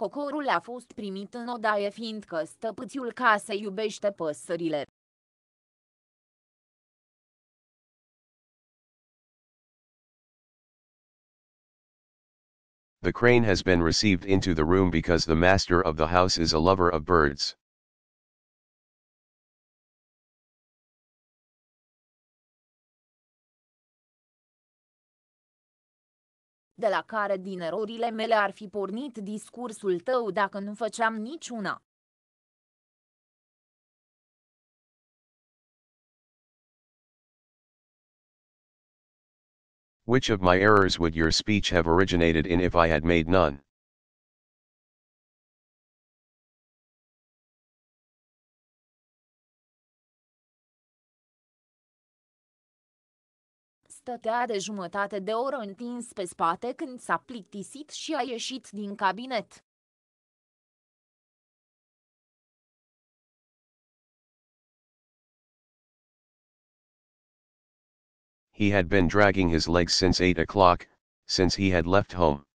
Cocorul a fost primit în odaie fiindcă stăpâțiul casei iubește păsările. The crane has been received into the room because the master of the house is a lover of birds. De la care din erorile mele ar fi pornit discursul tău dacă nu făceam niciuna. Which of my errors would your speech have originated in if I had made none? Stătea de jumătate de oră întins pe spate când s-a plictisit și a ieșit din cabinet. He had been dragging his legs since 8 o'clock, since he had left home.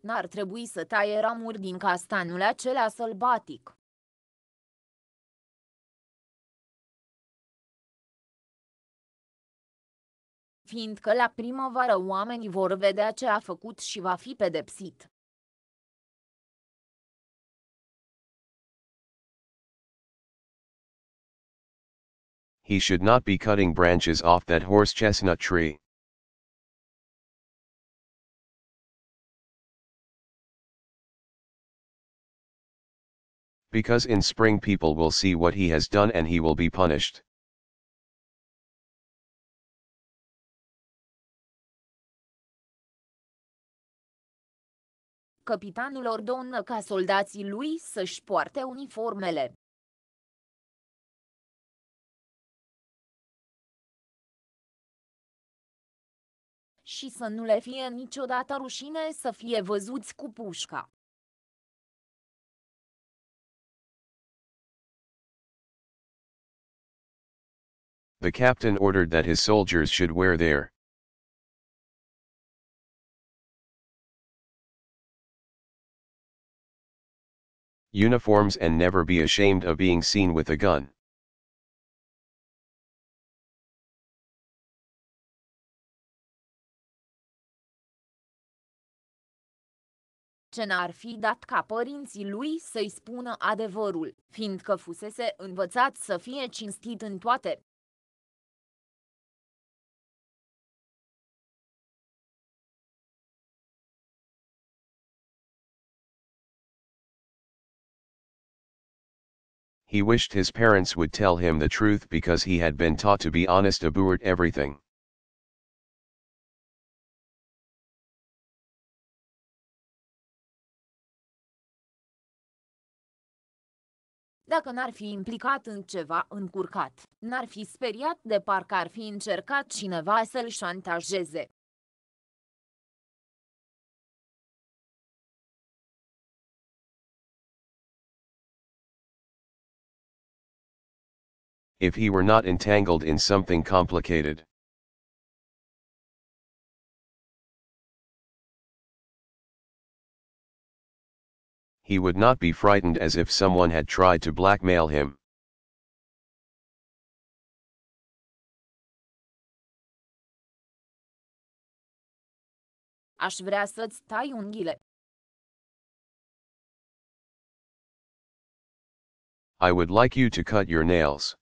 N-ar trebui să taie ramuri din castanul acela sălbatic. Fiindcă la primăvară oamenii vor vedea ce a făcut și va fi pedepsit. He should not be cutting branches off that horse chestnut tree. Because in spring people will see what he has done and he will be punished. Capitanul ordonă ca soldații lui să-și poarte uniformele. Și să nu le fie niciodată rușine să fie văzuți cu pușca. The captain ordered that his soldiers should wear their uniforms and never be ashamed of being seen with a gun. ce n-ar fi dat ca părinții lui să-i spună adevărul, fiindcă fusese învățat să fie cinstit în toate. He wished his parents would tell him the truth because he had been taught to be honest about everything. Dacă n-ar fi implicat în ceva încurcat, n-ar fi speriat de parcă ar fi încercat cineva să-l șantajeze. If he were not entangled in something complicated. He would not be frightened as if someone had tried to blackmail him. Aș vrea să-ți tai unghiile. I would like you to cut your nails.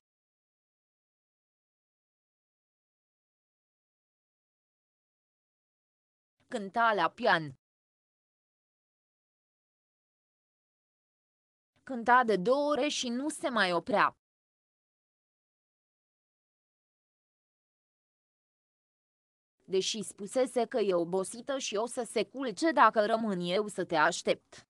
Cânta la pian. Cânta de două ore și nu se mai oprea. Deși spusese că e obosită și o să se culce dacă rămân eu să te aștept.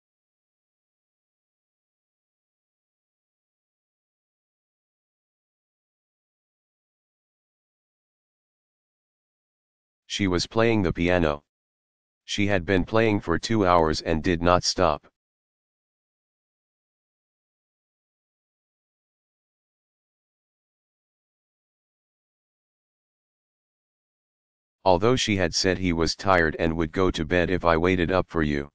She was playing the piano. She had been playing for two hours and did not stop. Although she had said he was tired and would go to bed if I waited up for you.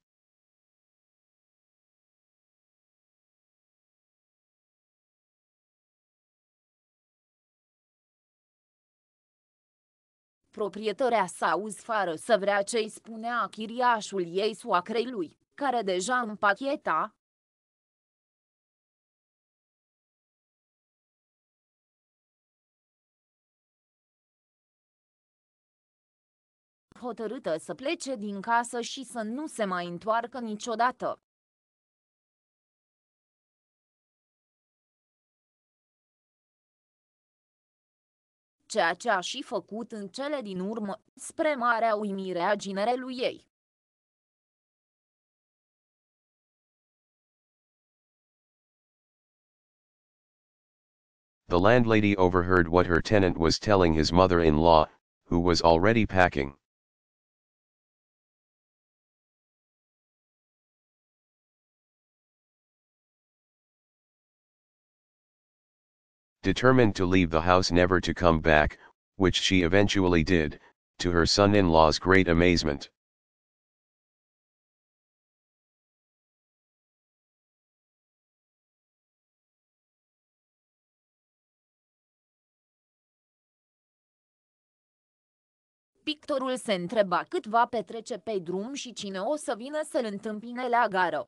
Proprietărea sa uzfară să vrea ce-i spunea chiriașul ei soacrei lui, care deja împacheta, hotărâtă să plece din casă și să nu se mai întoarcă niciodată. Ceea ce a și făcut în cele din urmă, spre marea uimire a ginerelui ei. The landlady overheard what her tenant was telling his mother-in-law, who was already packing. Determined to leave the house never to come back, which she eventually did, to her son-in-law's great amazement. Pictorul se întreba cât va petrece pe drum și cine o să vină să-l întâmpine la gară.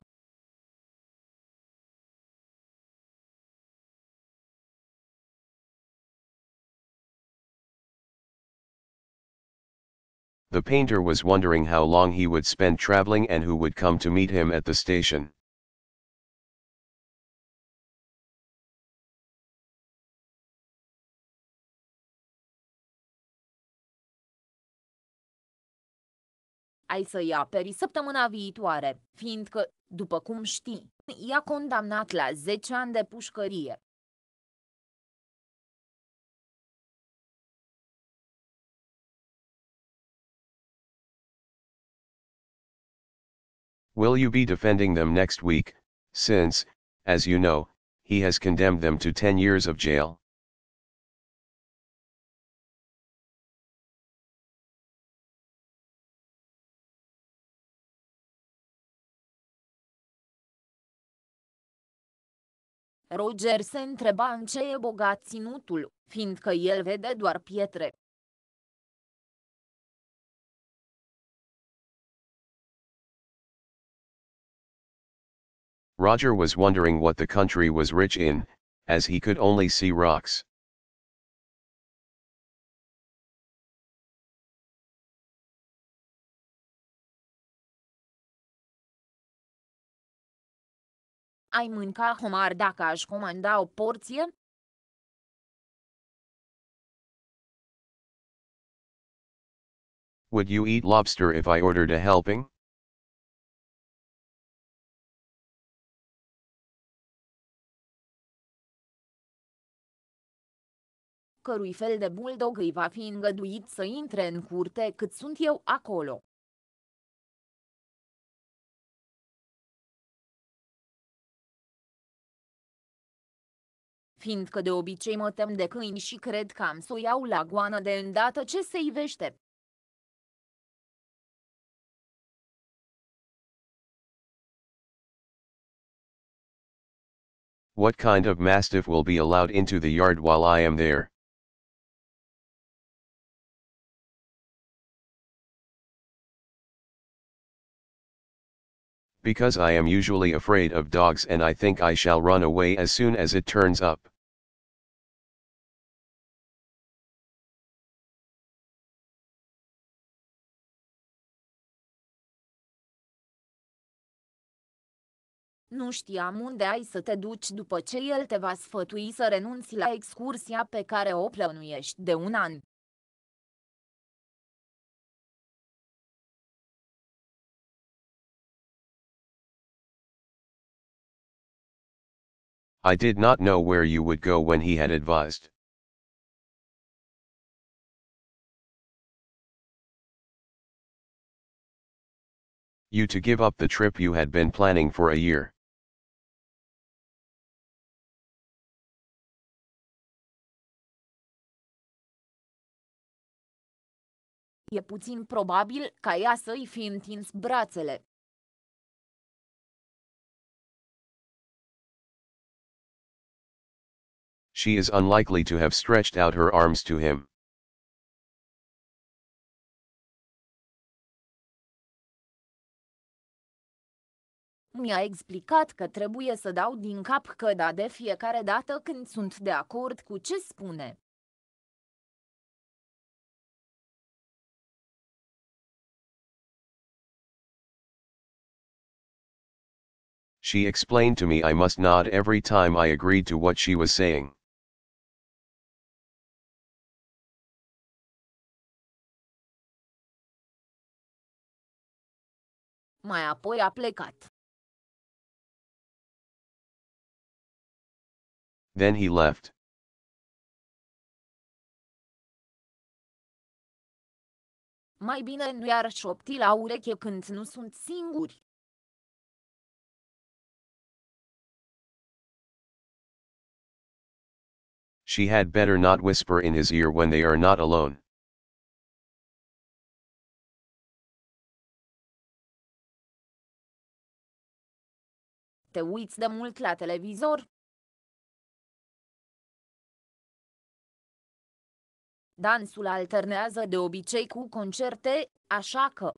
The painter was wondering how long he would spend traveling and who would come to meet him at the station. Ai să-i aperi săptămâna viitoare, fiindcă, după cum știi, i-a condamnat la 10 ani de pușcărie. Will you be defending them next week, since, as you know, he has condemned them to 10 years of jail? Roger se întreba în ce e bogat ținutul, fiindcă el vede doar pietre. Roger was wondering what the country was rich in, as he could only see rocks. Ai mânca homar dacă aș comanda o porție? Would you eat lobster if I ordered a helping? Cărui fel de bulldog îi va fi îngăduit să intre în curte cât sunt eu acolo. fiindcă de obicei mă tem de câini și cred că am să o iau la goană de îndată ce se ivește. What kind of mastiff will be allowed into the yard while I am there? Because I am usually afraid of dogs and I think I shall run away as soon as it turns up. Nu știam unde ai să te duci după ce el te va sfătui să renunți la excursia pe care o plănuiești de un an. I did not know where you would go when he had advised. You to give up the trip you had been planning for a year. e puțin probabil ca ea să-i fi întins brațele. She is unlikely to have stretched out her arms to him. Mi-a explicat că trebuie să dau din cap de fiecare dată când sunt de acord cu ce spune. She explained to me I must nod every time I agreed to what she was saying. Mai apoi a plecat. Then he left. Mai bine nu i-ar șopti la ureche când nu sunt singuri. She had better not whisper in his ear when they are not alone. Te uiți de mult la televizor? Dansul alternează de obicei cu concerte, așa că...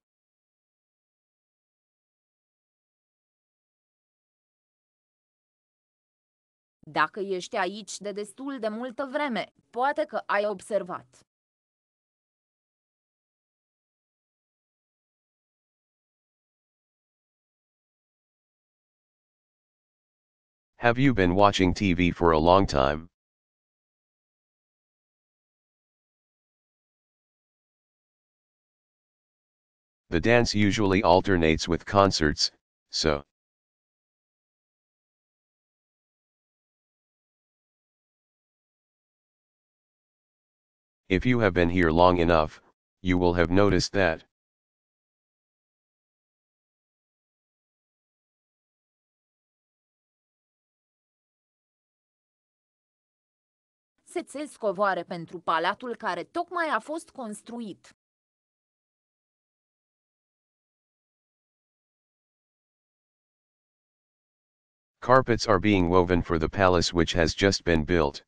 Dacă ești aici de destul de multă vreme, poate că ai observat. Have you been watching TV for a long time? The dance usually alternates with concerts, so. If you have been here long enough, you will have noticed that. Se țes covoare pentru palatul care tocmai a fost construit. Carpets are being woven for the palace which has just been built.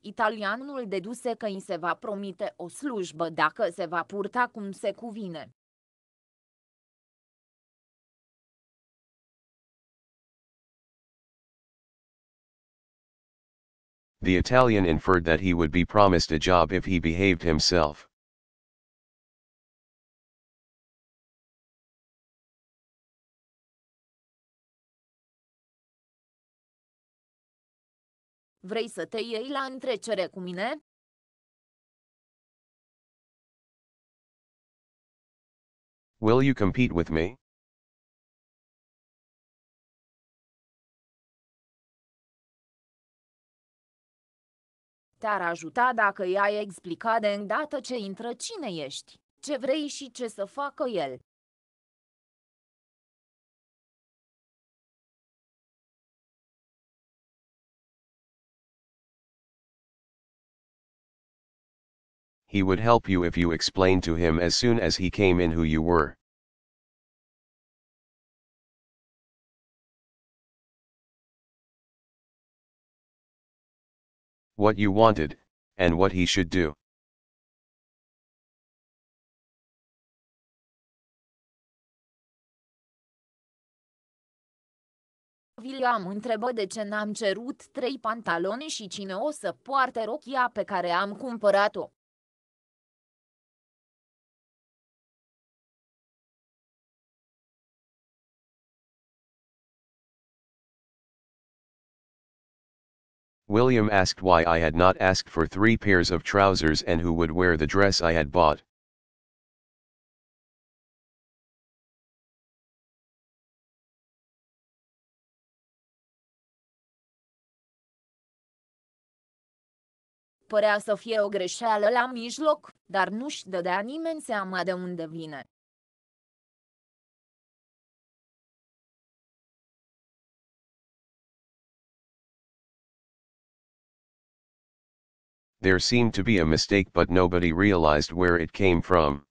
Italianul deduse că îi se va promite o slujbă dacă se va purta cum se cuvine. The Italian inferred that he would be promised a job if he behaved himself. Vrei să te iei la întrecere cu mine? Will you compete with me? Te-ar ajuta dacă i-ai explica de îndată ce intră cine ești, ce vrei și ce să facă el. He would help you if you explained to him as soon as he came in who you were. What you wanted, and what he should do. William întrebă de ce n-am cerut trei pantaloni și cine o să poarte rochia pe care am cumpărat-o. William asked why I had not asked for three pairs of trousers and who would wear the dress I had bought. Părea să fie o greșeală la mijloc, dar nu-și dădea nimeni seama de unde vine. There seemed to be a mistake but nobody realized where it came from.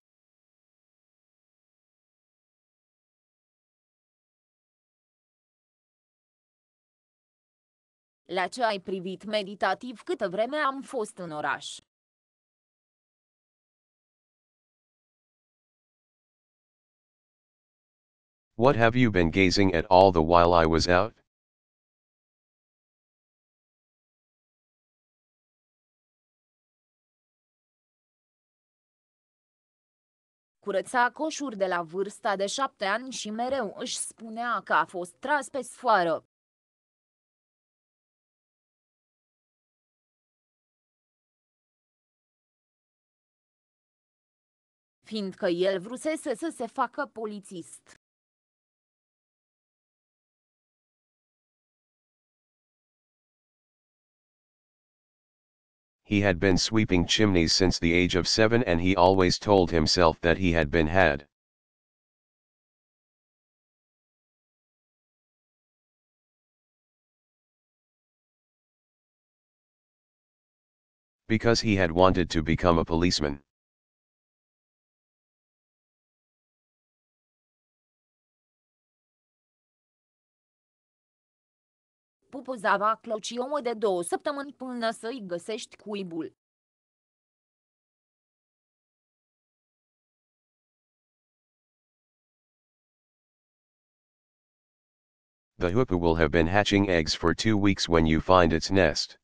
La ce ai privit meditativ câtă vreme am fost în oraș? What have you been gazing at all the while I was out? Curăța coșuri de la vârsta de șapte ani și mereu își spunea că a fost tras pe sfoară. Fiindcă el vrusese să se facă polițist. He had been sweeping chimneys since the age of seven and he always told himself that he had been had. Because he had wanted to become a policeman. Clociomă de două săptămâni până să-i găsești cuibul. The hoopoe will have been hatching eggs for two weeks when you find its nest.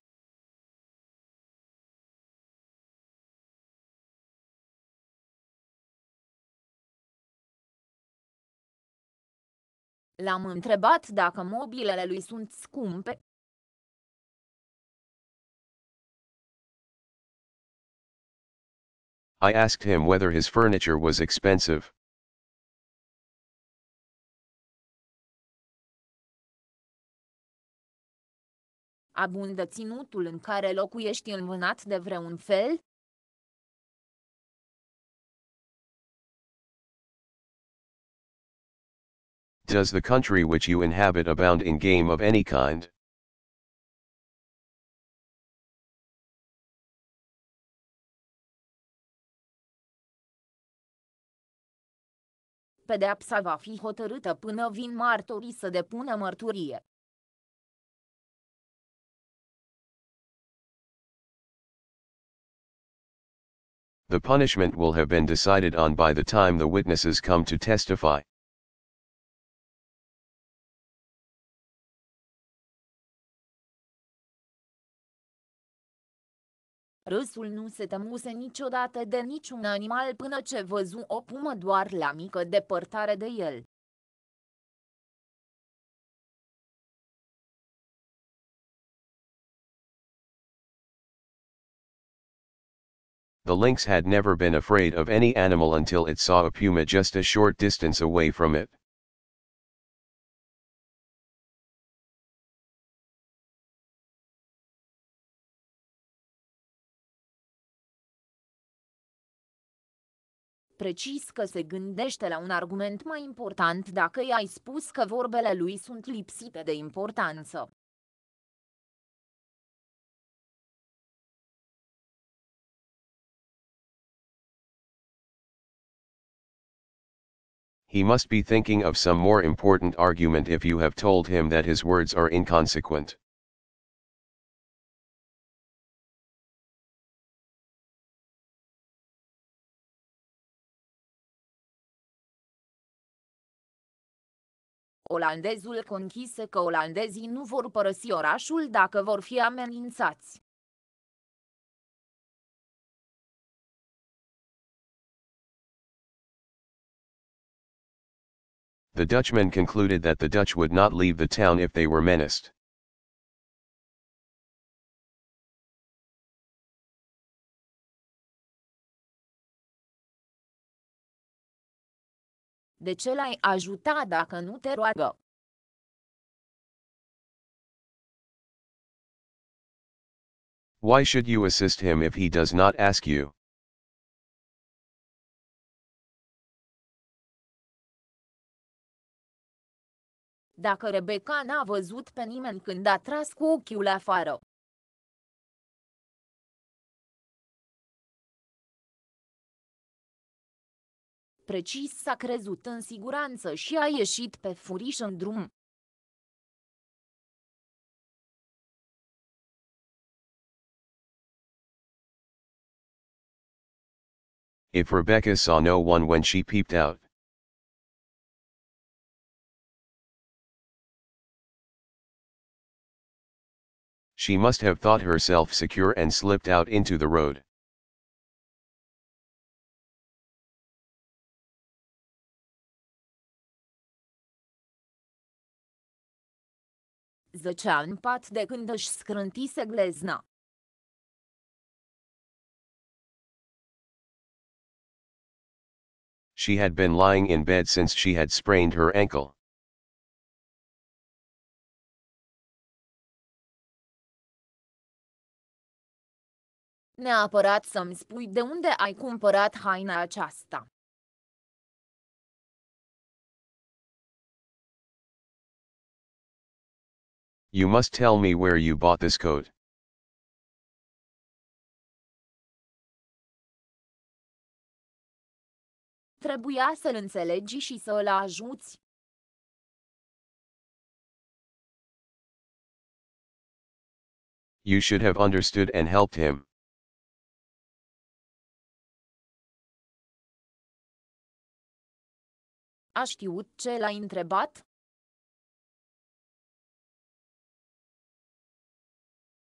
L-am întrebat dacă mobilele lui sunt scumpe. I asked him whether his furniture was expensive. Abundă ținutul în care locuiești învânat de vreun fel? Does the country which you inhabit abound in game of any kind? Pedeapsa va fi hotărâtă până vin martorii să depună mărturie. The punishment will have been decided on by the time the witnesses come to testify. Râsul nu se temuse niciodată de niciun animal până ce văzu o pumă doar la mică depărtare de el. The lynx had never been afraid of any animal until it saw a puma just a short distance away from it. Precis că se gândește la un argument mai important dacă i-ai spus că vorbele lui sunt lipsite de importanță. He must be thinking of some more important argument if you have told him that his words are inconsequent. Olandezul conchise că olandezii nu vor părăsi orașul dacă vor fi amenințați. The Dutchman concluded that the Dutch would not leave the town if they were menaced. De ce l-ai ajuta dacă nu te roagă? Why should you assist him if he does not ask you? Dacă Rebecca n-a văzut pe nimeni când a tras cu ochiul afară. Precis s-a crezut în siguranță și a ieșit pe furiș în drum. If Rebecca saw no one when she peeped out. She must have thought herself secure and slipped out into the road. Zăcea în pat de când își scrântise glezna. She had been lying in bed since she had sprained her ankle. Neapărat să-mi spui de unde ai cumpărat haina aceasta. You must tell me where you bought this coat. Trebuia să-l înțelegi și să îl ajuți. You should have understood and helped him. A știut ce l-ai întrebat?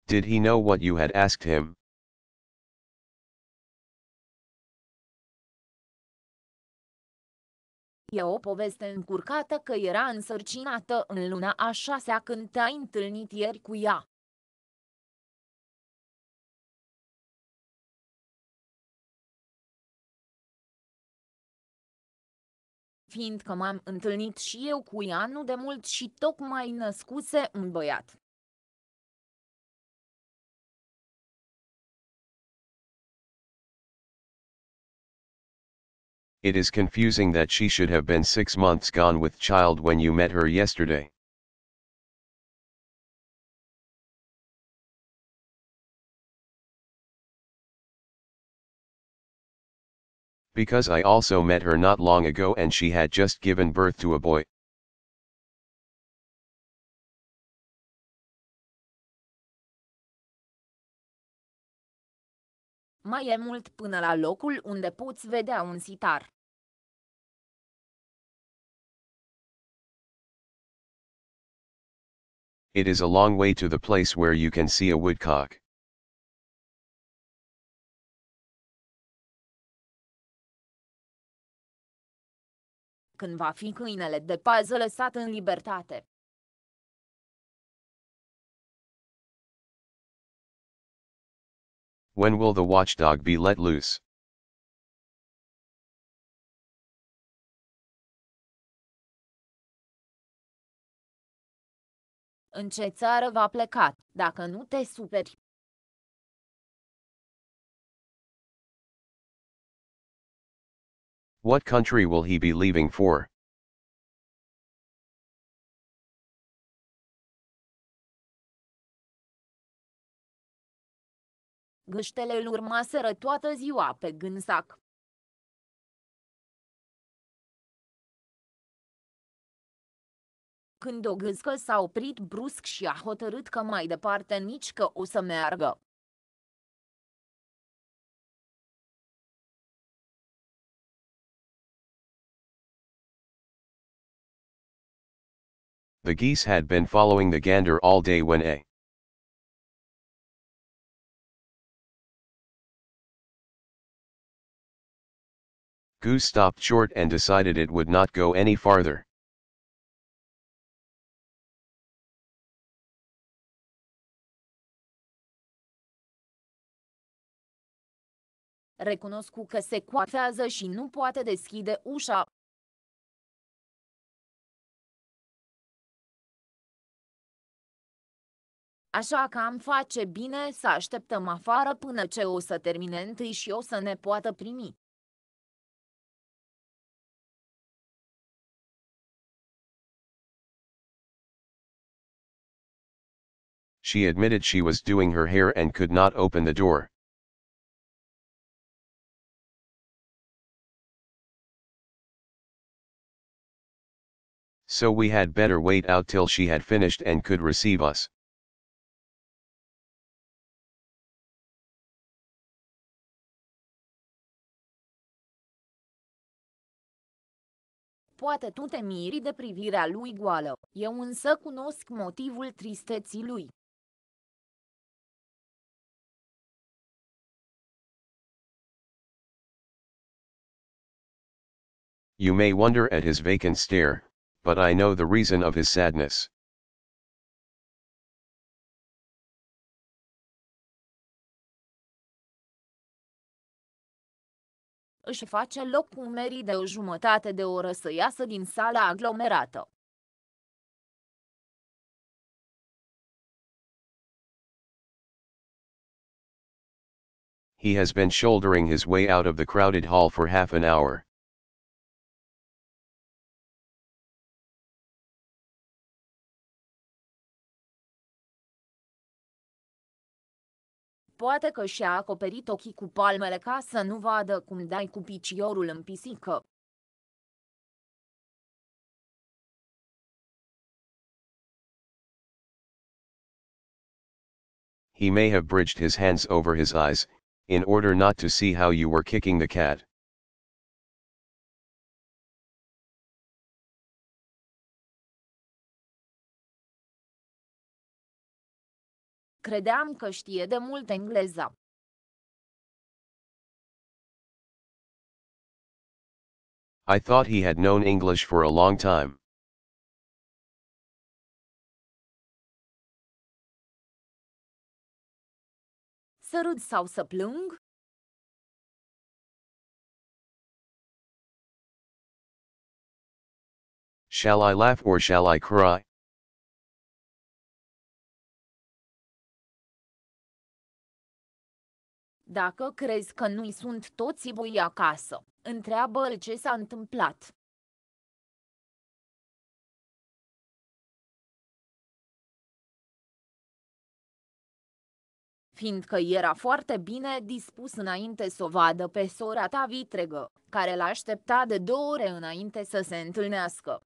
Did he know what you had asked him? E o poveste încurcată că era însărcinată în luna a șasea când te-ai întâlnit ieri cu ea. Fiindcă m-am întâlnit și eu cu ea nu de mult și tocmai născuse un băiat. It is confusing that she should have been six months gone with child when you met her yesterday. Because I also met her not long ago and she had just given birth to a boy. Mai e mult până la locul unde poți vedea un sitar. It is a long way to the place where you can see a woodcock. Când va fi câinele de pază lăsat în libertate. When will the watchdog be let loose? În ce țară va pleca, dacă nu te superi? What country will he be leaving for? Gâștele îl urmaseră toată ziua pe gânsac. Când o gâscă s-a oprit brusc și a hotărât că mai departe nici că o să meargă. The geese had been following the gander all day when a goose stopped short and decided it would not go any farther. Recunoscu că se coafează și nu poate deschide ușa. Așa că am face bine să așteptăm afară până ce o să termine întâi și o să ne poată primi. She admitted she was doing her hair and could not open the door. So we had better wait out till she had finished and could receive us. Poate tu te miri de privirea lui goală, eu însă cunosc motivul tristeții lui. You may wonder at his vacant stare, but I know the reason of his sadness. Își face loc cu umerii de o jumătate de oră să iasă din sala aglomerată. He has been shouldering his way out of the crowded hall for half an hour. Poate că și-a acoperit ochii cu palmele ca să nu vadă cum dai cu piciorul în pisică. He may have bridged his hands over his eyes, in order not to see how you were kicking the cat. Credeam că știe de mult engleza. I thought he had known English for a long time. Să râd sau să plâng? Shall I laugh or shall I cry? Dacă crezi că nu-i sunt toți voi acasă, întreabă-l ce s-a întâmplat. Fiindcă era foarte bine dispus înainte să o vadă pe sora ta vitregă, care l-aștepta de două ore înainte să se întâlnească.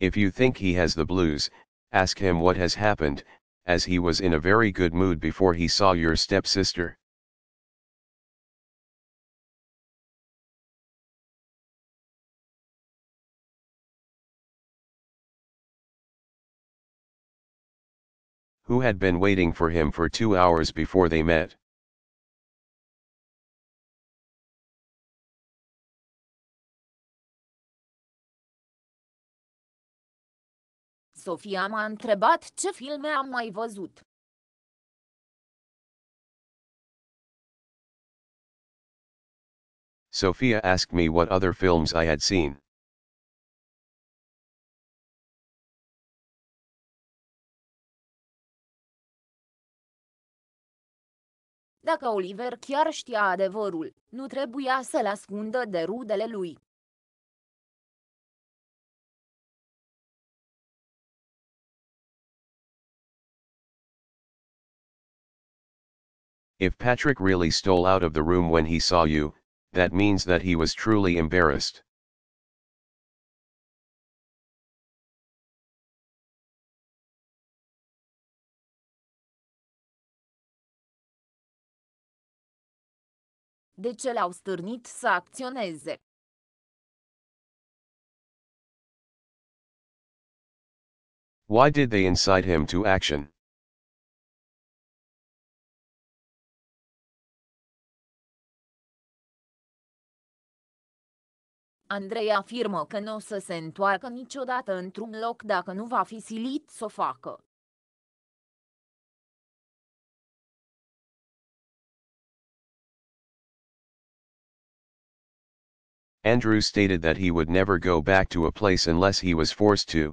If you think he has the blues, ask him what has happened, as he was in a very good mood before he saw your stepsister. Who had been waiting for him for two hours before they met. Sofia m-a întrebat ce filme am mai văzut. Sophia asked me what other films I had seen. Dacă Oliver chiar știa adevărul, nu trebuia să-l ascundă de rudele lui. If Patrick really stole out of the room when he saw you, that means that he was truly embarrassed. De ce l-au stârnit să acționeze? Why did they incite him to action? Andrei afirmă că nu o să se întoarcă niciodată într-un loc dacă nu va fi silit să o facă. Andrew stated that he would never go back to a place unless he was forced to.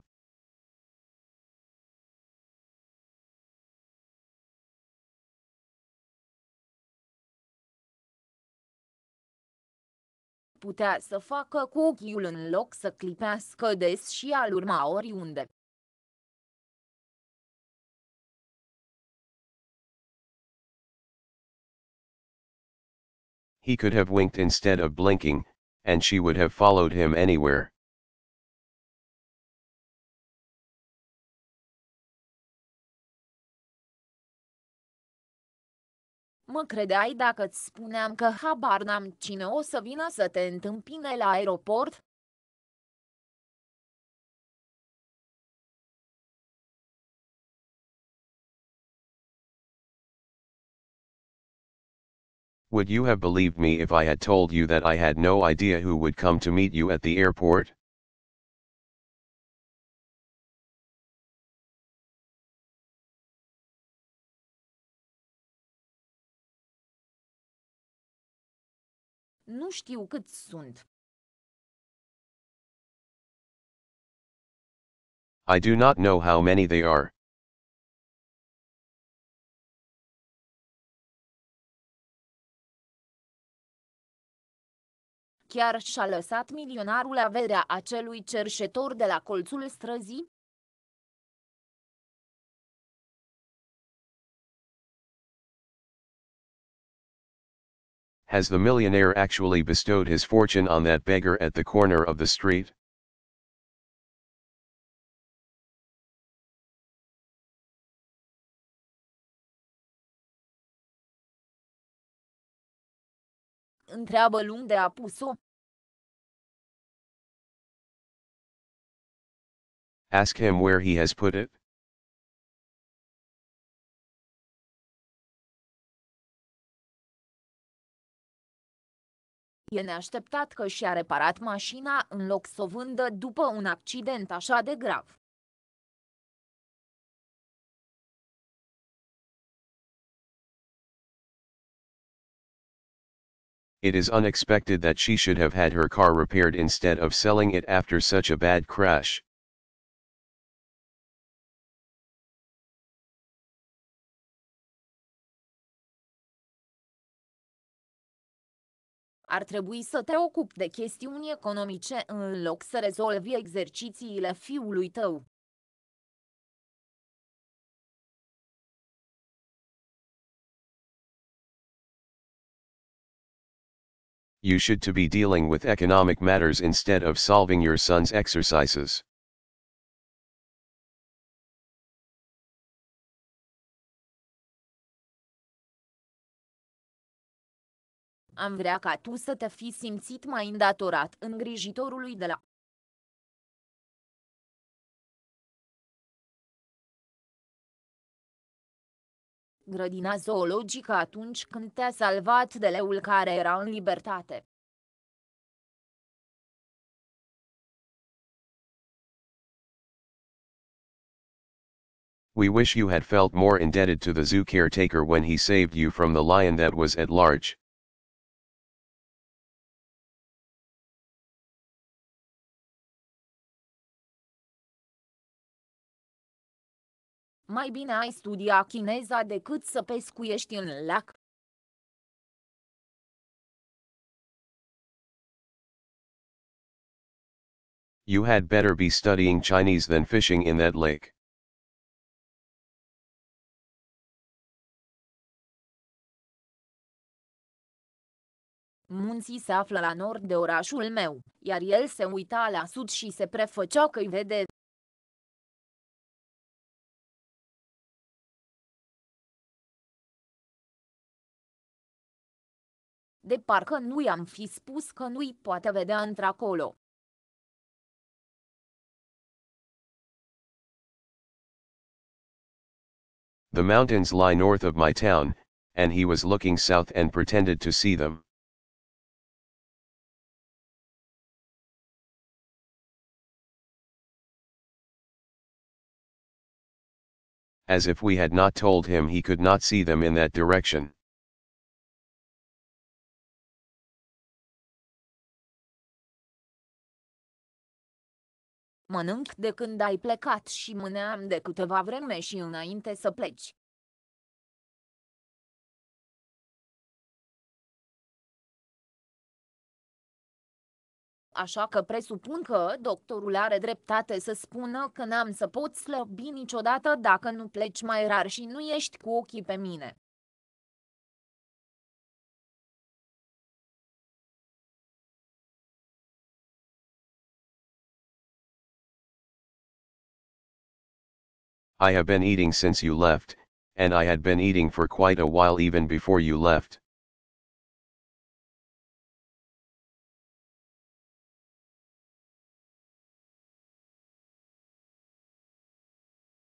putea să facă cu ochiul în loc să clipească des și al urma oriunde. He could have winked instead of blinking, and she would have followed him anywhere. Mă credeai dacă îți spuneam că habar n-am cine o să vină să te întâmpine la aeroport? Would you have believed me if I had told you that I had no idea who would come to meet you at the airport? Nu știu câți sunt. I do not know how many they are. Chiar și-a lăsat milionarul averea acelui cerșetor de la colțul străzii? Has the millionaire actually bestowed his fortune on that beggar at the corner of the street? Întreabă-l unde a pus-o. Ask him where he has put it. E neașteptat că și-a reparat mașina în loc să o vândă după un accident așa de grav. It is unexpected that she should have had her car repaired instead of selling it after such a bad crash. Ar trebui să te ocupi de chestiuni economice în loc să rezolvi exercițiile fiului tău. You should to be dealing with economic matters instead of solving your son's exercises. Am vrea ca tu să te fi simțit mai îndatorat îngrijitorului de la grădina zoologică atunci când te-a salvat de leul care era în libertate. We wish you had felt more indebted to the zoo caretaker when he saved you from the lion that was at large. Mai bine ai studia chineza decât să pescuiești în lac. You had better be studying Chinese than fishing in that lake. Munții se află la nord de orașul meu, iar el se uita la sud și se prefăcea că îi vede. De parcă nu i-am fi spus că nu-i poate vedea într-acolo. The mountains lie north of my town, and he was looking south and pretended to see them. As if we had not told him he could not see them in that direction. Mănânc de când ai plecat și mâneam de câteva vreme și înainte să pleci. Așa că presupun că doctorul are dreptate să spună că n-am să pot slăbi niciodată dacă nu pleci mai rar și nu ești cu ochii pe mine. I have been eating since you left, and I had been eating for quite a while even before you left.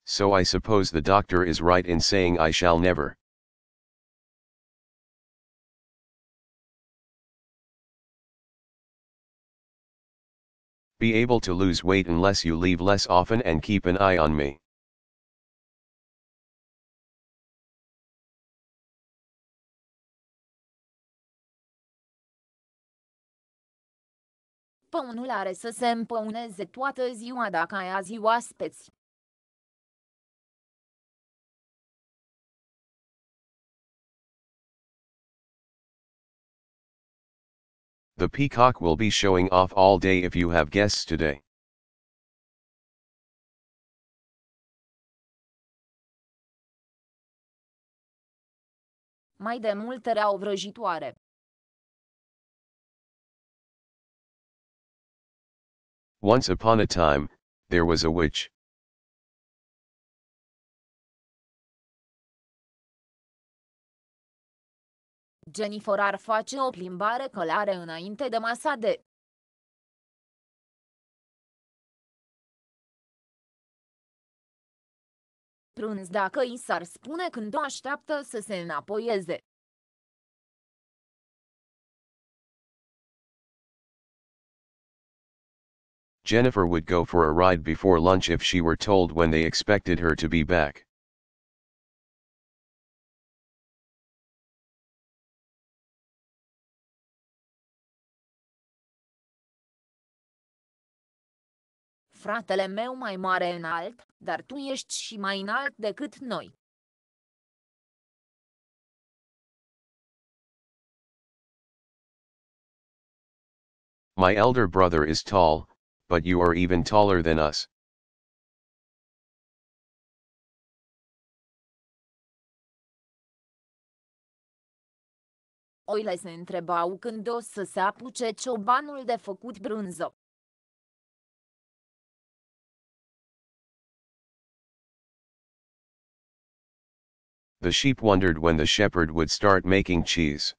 So I suppose the doctor is right in saying I shall never. Be able to lose weight unless you leave less often and keep an eye on me. Păunul are să se împăuneze toată ziua dacă ai azi oaspeți. The peacock will be showing off all day if you have guests today. Mai de mult era o vrăjitoare. Once upon a time, there was a witch. Jennifer ar face o plimbare călare înainte de masa de prânz dacă i s-ar spune când o așteaptă să se înapoieze. Jennifer would go for a ride before lunch if she were told when they expected her to be back. Fratele meu mai mare înalt, dar tu ești și mai înalt decât noi. My elder brother is tall, but you are even taller than us. Oile se întrebau când o să se apuce ciobanul de făcut brânză. The sheep wondered when the shepherd would start making cheese.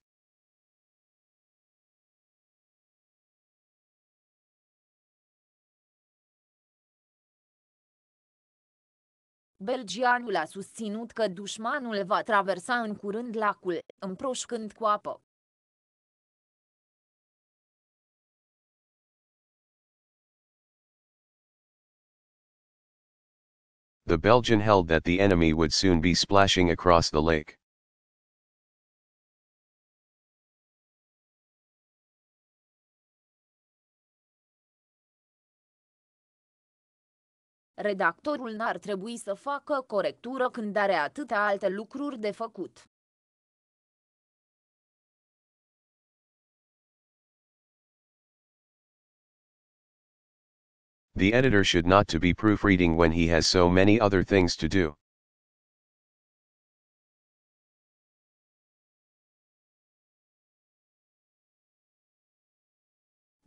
Belgianul a susținut că dușmanul va traversa în curând lacul, împroșcând cu apă. The Belgian held that the enemy would soon be splashing across the lake. Redactorul n-ar trebui să facă corectură când are atâtea alte lucruri de făcut. The editor should not to be proofreading when he has so many other things to do.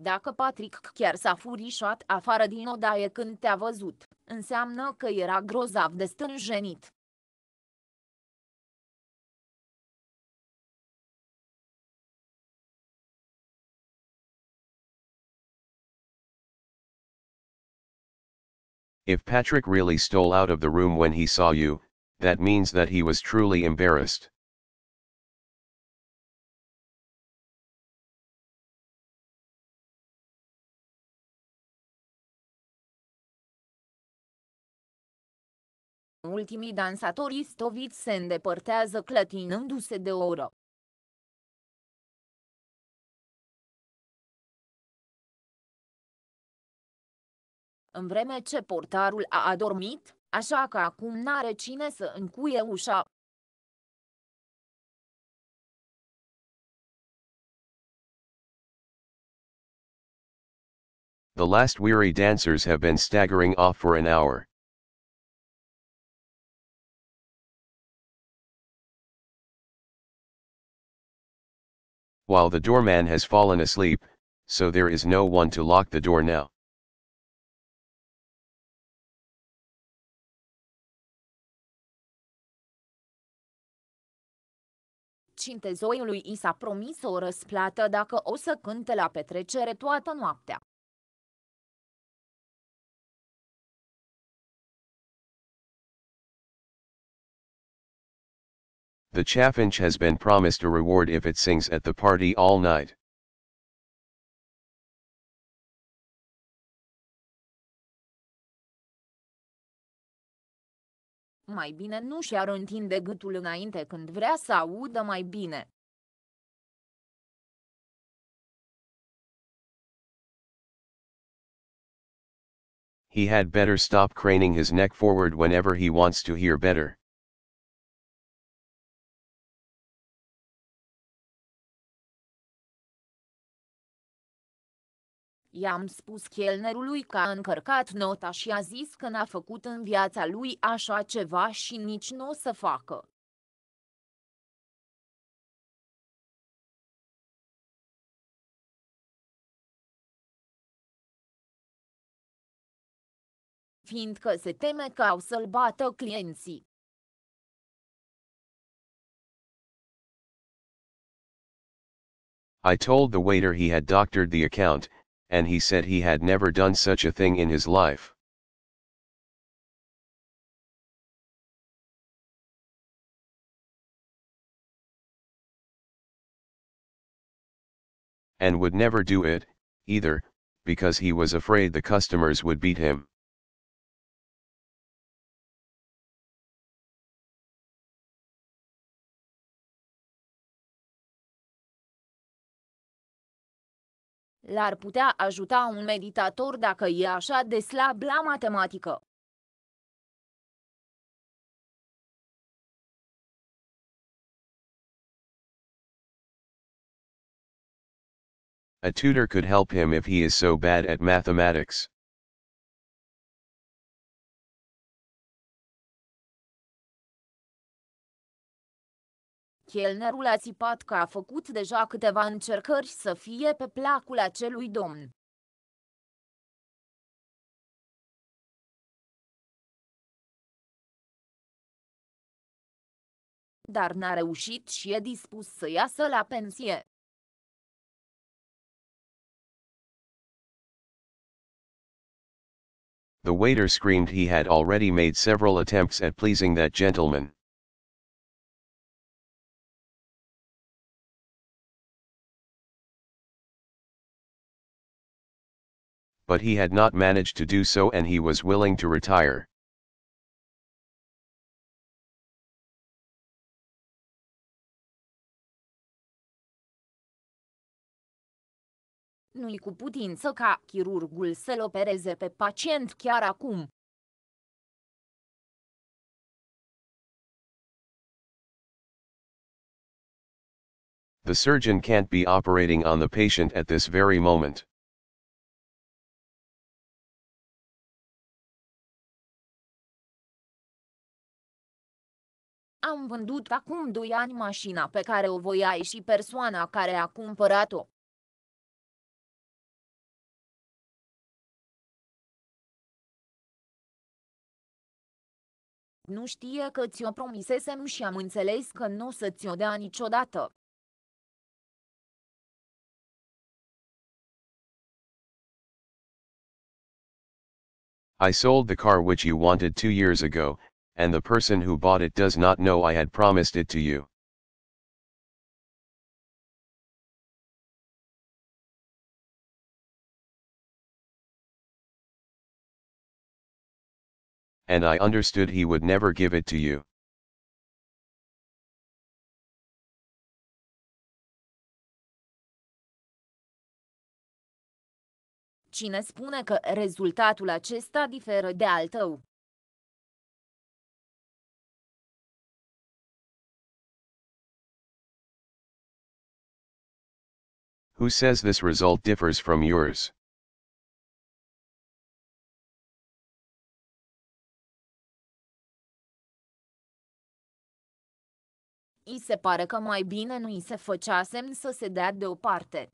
Dacă Patrick chiar s-a furișat afară din odaie când te-a văzut, înseamnă că era grozav de stânjenit. If Patrick really stole out of the room when he saw you, that means that he was truly embarrassed. Ultimii dansatori istoviți se îndepărtează clătinându-se de o oră. În vreme ce portarul a adormit, așa că acum n-are cine să încuie ușa. The last weary dancers have been staggering off for an hour. while the doorman has fallen asleep, so there is no one to lock the door now. Cintezoiului i s-a promis o răsplată dacă o să cânte la petrecere toată noaptea. The chaffinch has been promised a reward if it sings at the party all night. Mai bine nu și-ar întinde gâtul înainte când vrea să audă mai bine. He had better stop craning his neck forward whenever he wants to hear better. I-am spus chelnerului că a încărcat nota și a zis că n-a făcut în viața lui așa ceva și nici nu o să facă. Fiindcă se teme că au să-l bată clienții. I told the waiter he had doctored the account, and he said he had never done such a thing in his life. And would never do it, either, because he was afraid the customers would beat him. L-ar putea ajuta un meditator dacă e așa de slab la matematică. A tutor could help him if he is so bad at mathematics. Chelnerul a țipat că a făcut deja câteva încercări să fie pe placul acelui domn. Dar n-a reușit și e dispus să iasă la pensie. The waiter screamed he had already made several attempts at pleasing that gentleman. But he had not managed to do so and he was willing to retire. Nu-i cu putință ca chirurgul să-l opereze pe pacient chiar acum. The surgeon can't be operating on the patient at this very moment. Am vândut acum 2 ani mașina pe care o voia și persoana care a cumpărat-o. Nu știe că ți-o promisesem și am înțeles că nu o să ți-o dea niciodată. I sold the car which you wanted two years ago, and the person who bought it does not know I had promised it to you. And I understood he would never give it to you. Cine spune că rezultatul acesta diferă de al tău? Who says this result differs from yours? I se pare că mai bine nu i se făcea semn să se dea deoparte.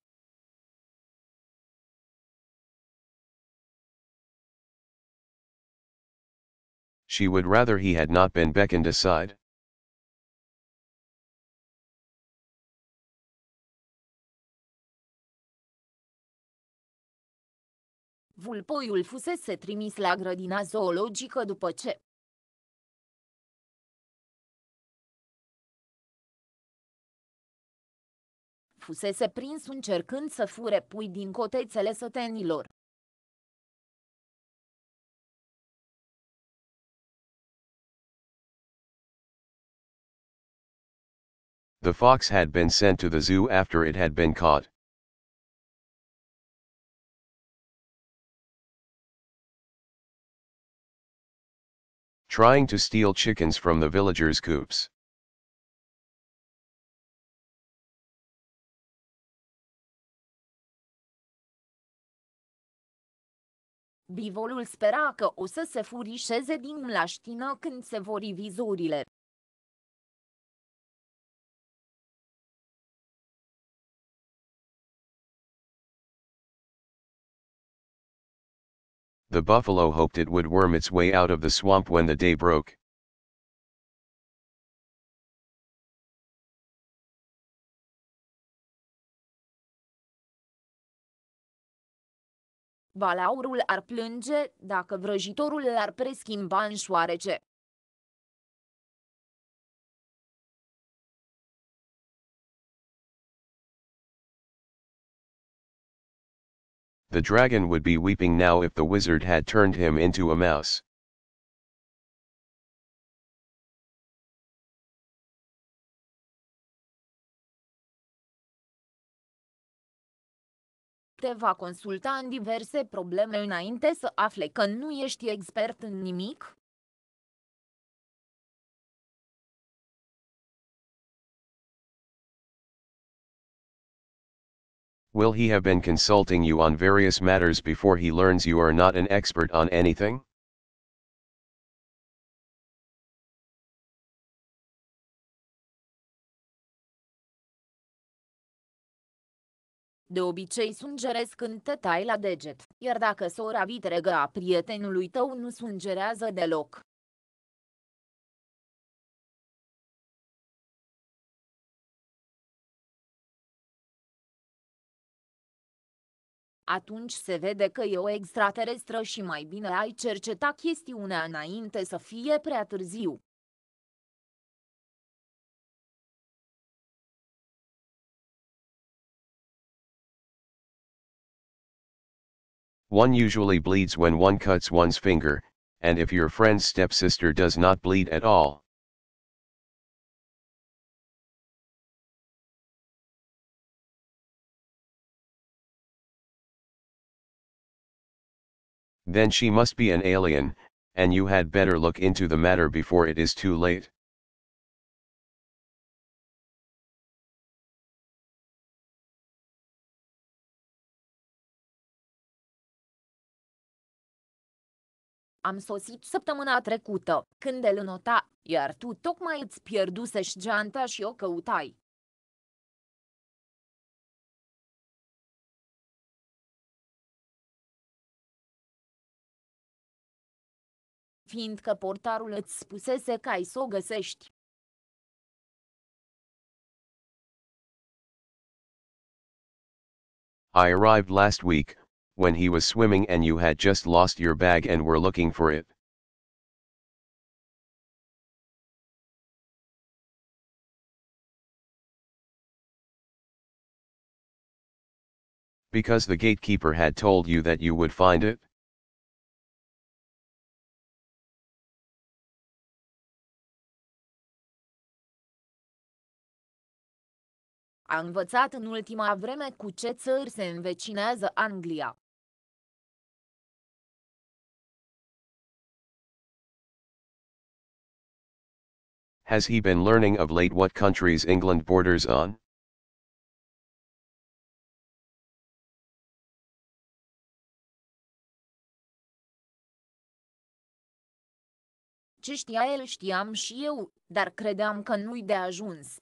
She would rather he had not been beckoned aside. Vulpoiul fusese trimis la grădina zoologică după ce fusese prins încercând să fure pui din cotețele sătenilor. The fox had been sent to the zoo after it had been caught. Trying to steal chickens from the villagers' coops. Bivolul spera că o să se furișeze din mlaștină când se vor vizurile. The buffalo hoped it would worm its way out of the swamp when the day broke. Balaurul ar plânge dacă vrăjitorul l-ar preschimba în șoarece. The dragon would be weeping now if the wizard had turned him into a mouse. Te va consulta în diverse probleme înainte să afle că nu ești expert în nimic? Will he have been consulting you on various matters before he learns you are not an expert on anything? De obicei sângerezi când te tai la deget, iar dacă sora vitregă a prietenului tău nu sângerează deloc. Atunci se vede că e o extraterestră și mai bine ai cerceta chestiunea înainte să fie prea târziu. One usually bleeds when one cuts one's finger, and if your friend's stepsister does not bleed at all. Then she must be an alien, and you had better look into the matter before it is too late. Am sosit săptămâna trecută, când el nota, iar tu tocmai îți pierdusești geanta și o căutai. Fiindcă portarul îți spusese că ai să o găsești. I arrived last week, when he was swimming and you had just lost your bag and were looking for it. Because the gatekeeper had told you that you would find it? A învățat în ultima vreme cu ce țări se învecinează Anglia. Has he been learning of late what countries England borders on? Ce știa el știam și eu, dar credeam că nu-i de ajuns.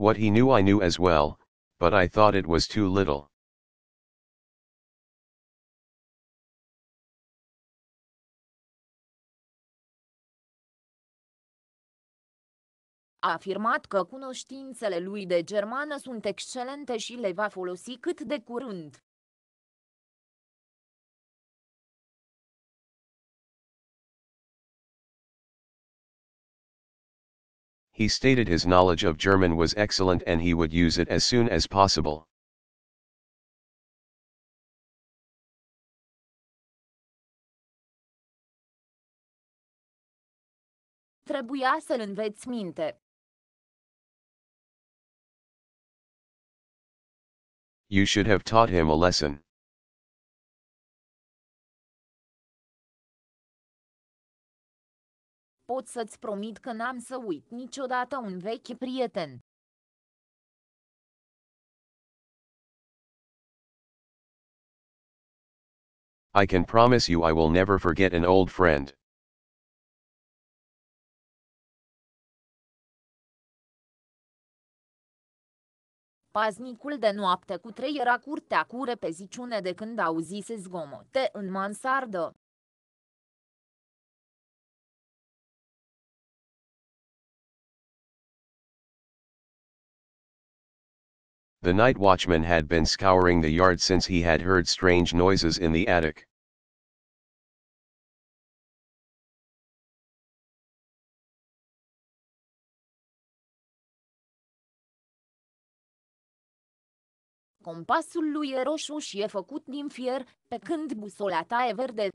What he knew I knew as well, but I thought it was too little. a afirmat că cunoștințele lui de germană sunt excelente și le va folosi cât de curând. He stated his knowledge of German was excellent and he would use it as soon as possible. Trebuia să-l înveți minte. You should have taught him a lesson. Pot să-ți promit că n-am să uit niciodată un vechi prieten. I can promise you I will never forget an old friend. Paznicul de noapte cu trei era curtea cu repeziciune de când auzise zgomote în mansardă. The night watchman had been scouring the yard since he had heard strange noises in the attic. Compasul lui e roșu și e făcut din fier, pe când busola ta e verde.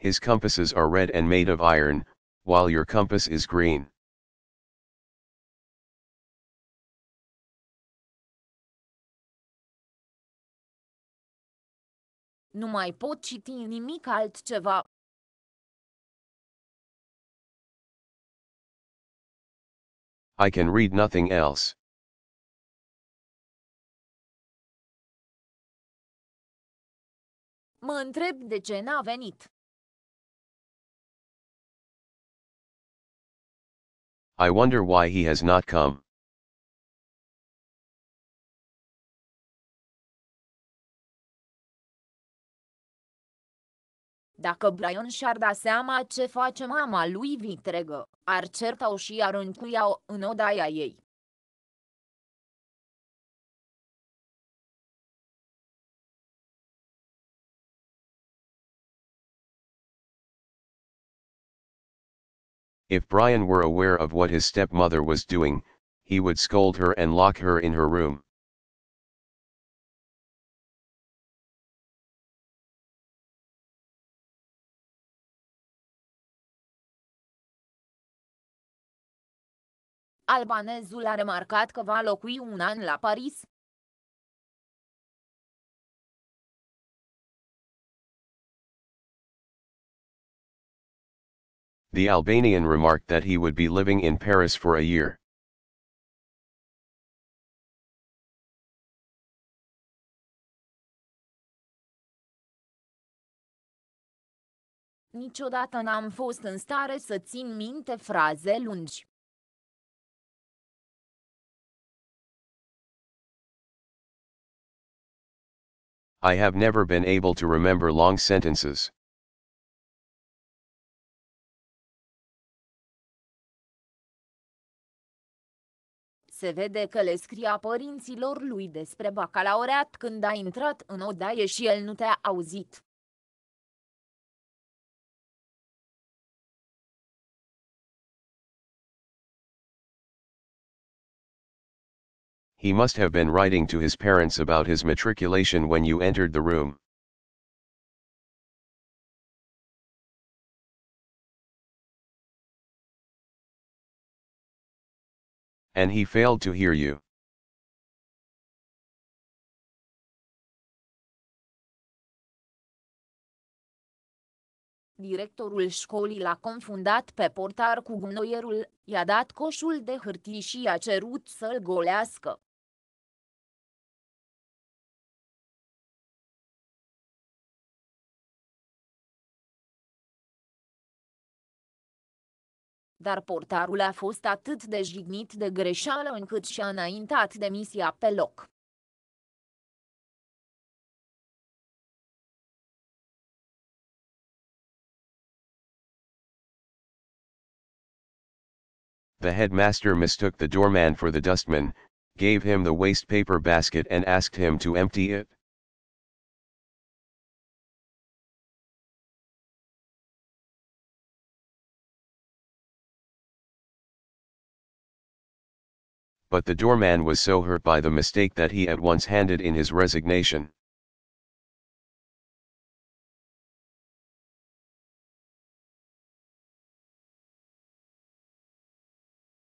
His compasses are red and made of iron, while your compass is green. Nu mai pot citi nimic altceva. I can read nothing else. Mă întreb de ce n-a venit. I wonder why he has not come. Dacă Brian și-ar da seama ce face mama lui vitregă, ar certa-o și ar încuia-o în odaia ei. If Brian were aware of what his stepmother was doing, he would scold her and lock her in her room. Albanezul a remarcat că va locui un an la Paris. The Albanian remarked that he would be living in Paris for a year. Niciodată n-am fost în stare să țin minte fraze lungi. I have never been able to remember long sentences. Se vede că le scria părinților lui despre bacalaureat când a intrat în odaie și el nu te-a auzit. He must have been writing to his parents about his matriculation when you entered the room. And he failed to hear you. Directorul școlii l-a confundat pe portar cu gunoierul, i-a dat coșul de hârtii și i-a cerut să-l golească. dar portarul a fost atât de jignit de greșeală încât și-a înaintat demisia pe loc. The headmaster mistook the doorman for the dustman, gave him the waste paper basket and asked him to empty it. But the doorman was so hurt by the mistake that he at once handed in his resignation.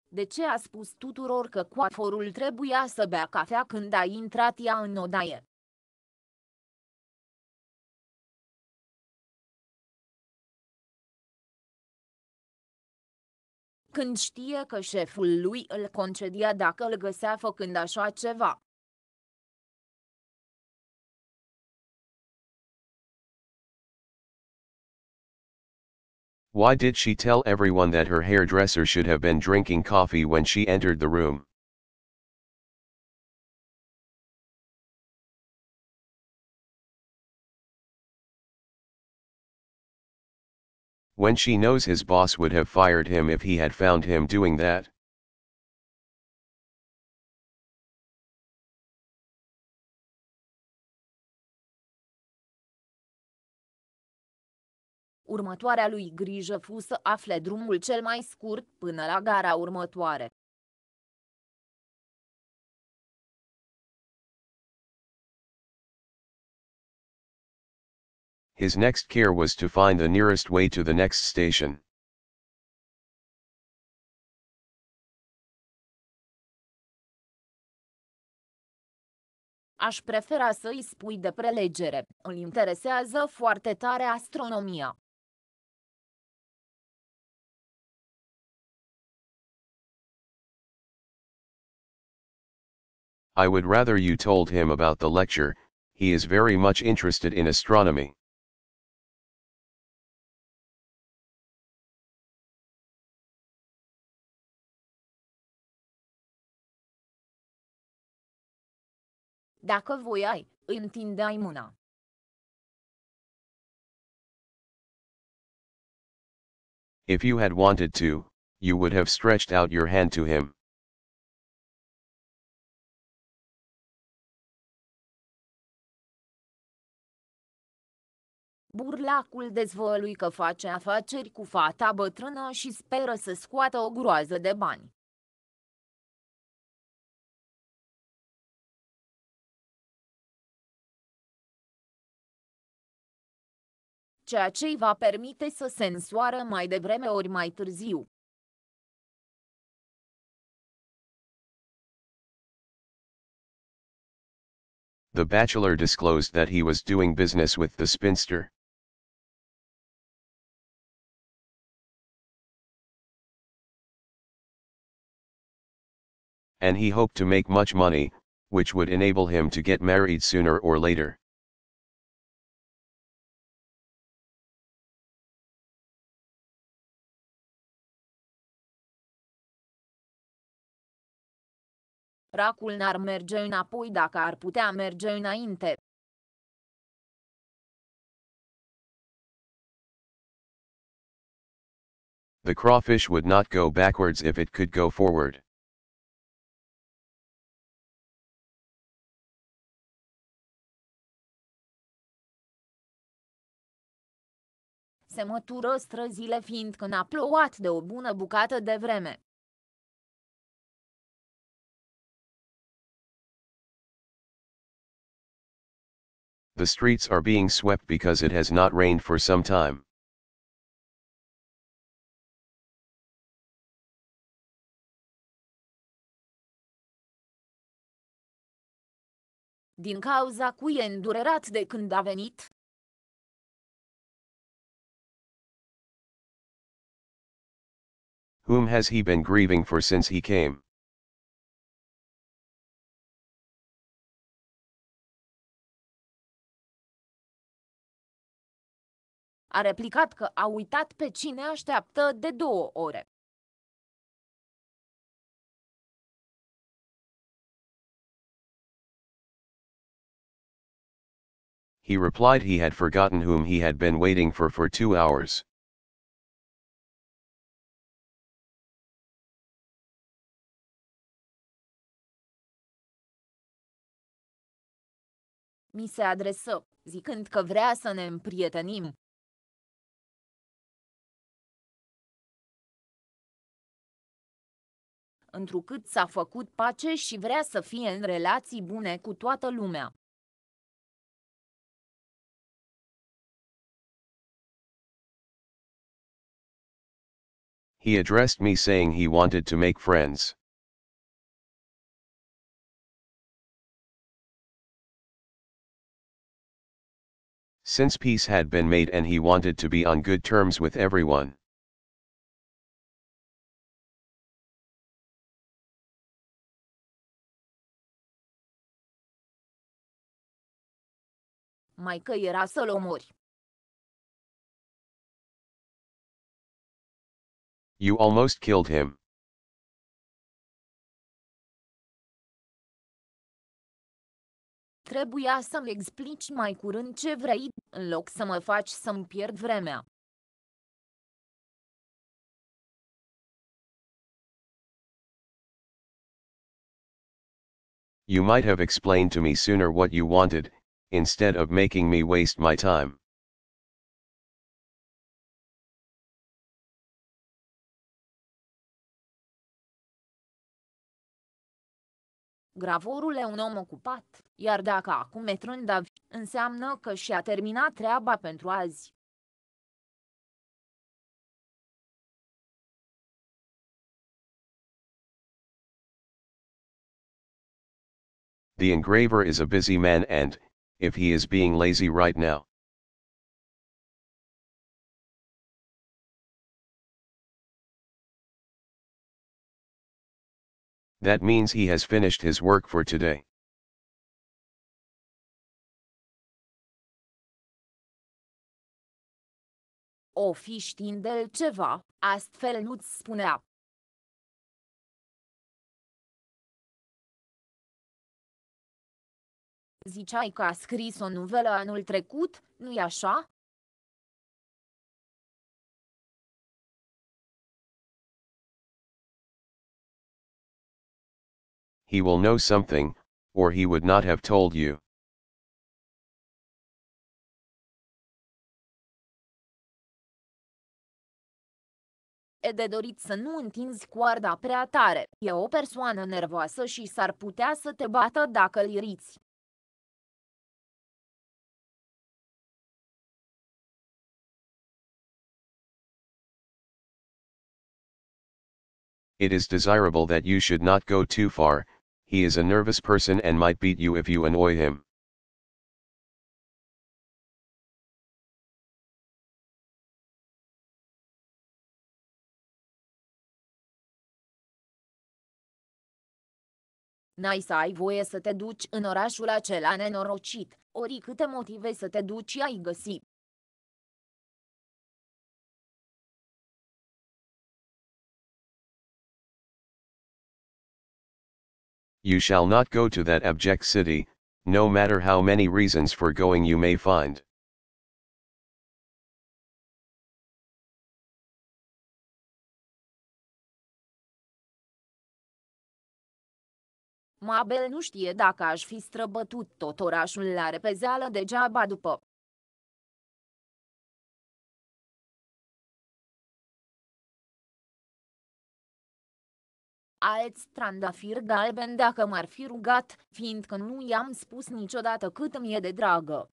De ce a spus tuturor că coaforul trebuia să bea cafea când a intrat ea în odaie? Când știe că șeful lui îl concedia dacă îl găsea făcând așa ceva. Why did she tell everyone that her hairdresser should have been drinking coffee when she entered the room? When she knows his boss would have fired him if he had found him doing that. Următoarea lui grijă fu să afle drumul cel mai scurt până la gara următoare. His next care was to find the nearest way to the next station. Aș prefera să îi spui de prelegere, îl interesează foarte tare astronomia. I would rather you told him about the lecture, he is very much interested in astronomy. Dacă voiai, întindeai mâna. If you had wanted to, you would have stretched out your hand to him. Burlacul dezvălui că face afaceri cu fata bătrână și speră să scoată o groază de bani. Ceea ce îi va permite să se însoară mai devreme ori mai târziu. The bachelor disclosed that he was doing business with the spinster. And he hoped to make much money, which would enable him to get married sooner or later. Racul n-ar merge înapoi dacă ar putea merge înainte. The crawfish would not go backwards if it could go forward. Se mătură străzile fiindcă n-a plouat de o bună bucată de vreme. The streets are being swept because it has not rained for some time. Din cauza cui e îndurerat de când a venit? Whom has he been grieving for since he came? a replicat că a uitat pe cine așteaptă de două ore. He replied he had forgotten whom he had been waiting for for two hours. Mi se adresă, zicând că vrea să ne împrietenim. Întrucât s-a făcut pace și vrea să fie în relații bune cu toată lumea. He addressed me saying he wanted to make friends. Since peace had been made and he wanted to be on good terms with everyone. Mai că era să-l omori. You almost killed him. Trebuia să-mi explici mai curând ce vrei, în loc să mă faci să-mi pierd vremea. You might have explained to me sooner what you wanted, instead of making me waste my time. Gravorul e un om ocupat, iar dacă acum e trândav, înseamnă că și-a terminat treaba pentru azi. The engraver is a busy man and, if he is being lazy right now, that means he has finished his work for today. O fi știind el ceva, astfel nu-ți spunea. Ziceai că a scris o novelă anul trecut, nu-i așa? He will know something, or he would not have told you. E de dorit să nu întinzi coarda prea tare, e o persoană nervoasă și s-ar putea să te bată dacă îl iriți. It is desirable that you should not go too far, he is a nervous person and might beat you if you annoy him. N-ai să ai voie să te duci în orașul acela nenorocit, ori câte motive să te duci ai găsi. You shall not go to that abject city, no matter how many reasons for going you may find. Mabel nu știe dacă aș fi străbătut tot orașul la repezeală degeaba după. Alți trandafiri galben dacă m-ar fi rugat, fiindcă nu i-am spus niciodată cât mi-e de dragă.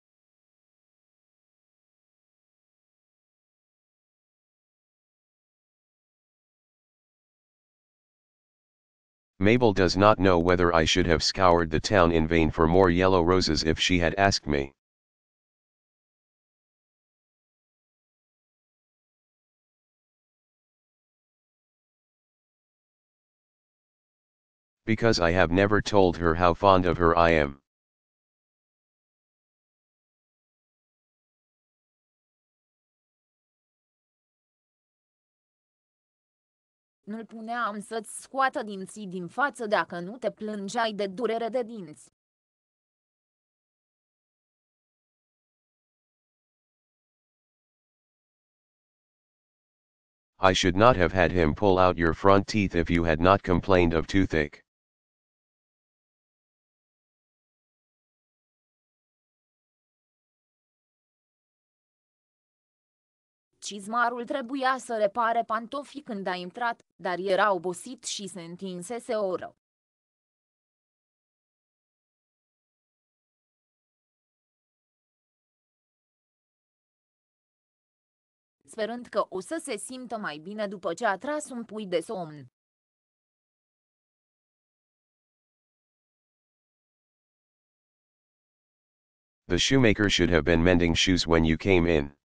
Mabel does not know whether I should have scoured the town in vain for more yellow roses if she had asked me. Because I have never told her how fond of her I am. Nu-l puneam să-ți scoată dinții din față dacă nu te plângeai de durere de dinți. I should not have had him pull out your front teeth if you had not complained of toothache. Cizmarul trebuia să repare pantofii când a intrat, dar era obosit și se întinsese o oră. Sperând că o să se simtă mai bine după ce a tras un pui de somn. The shoemaker should have been mending shoes when you came in.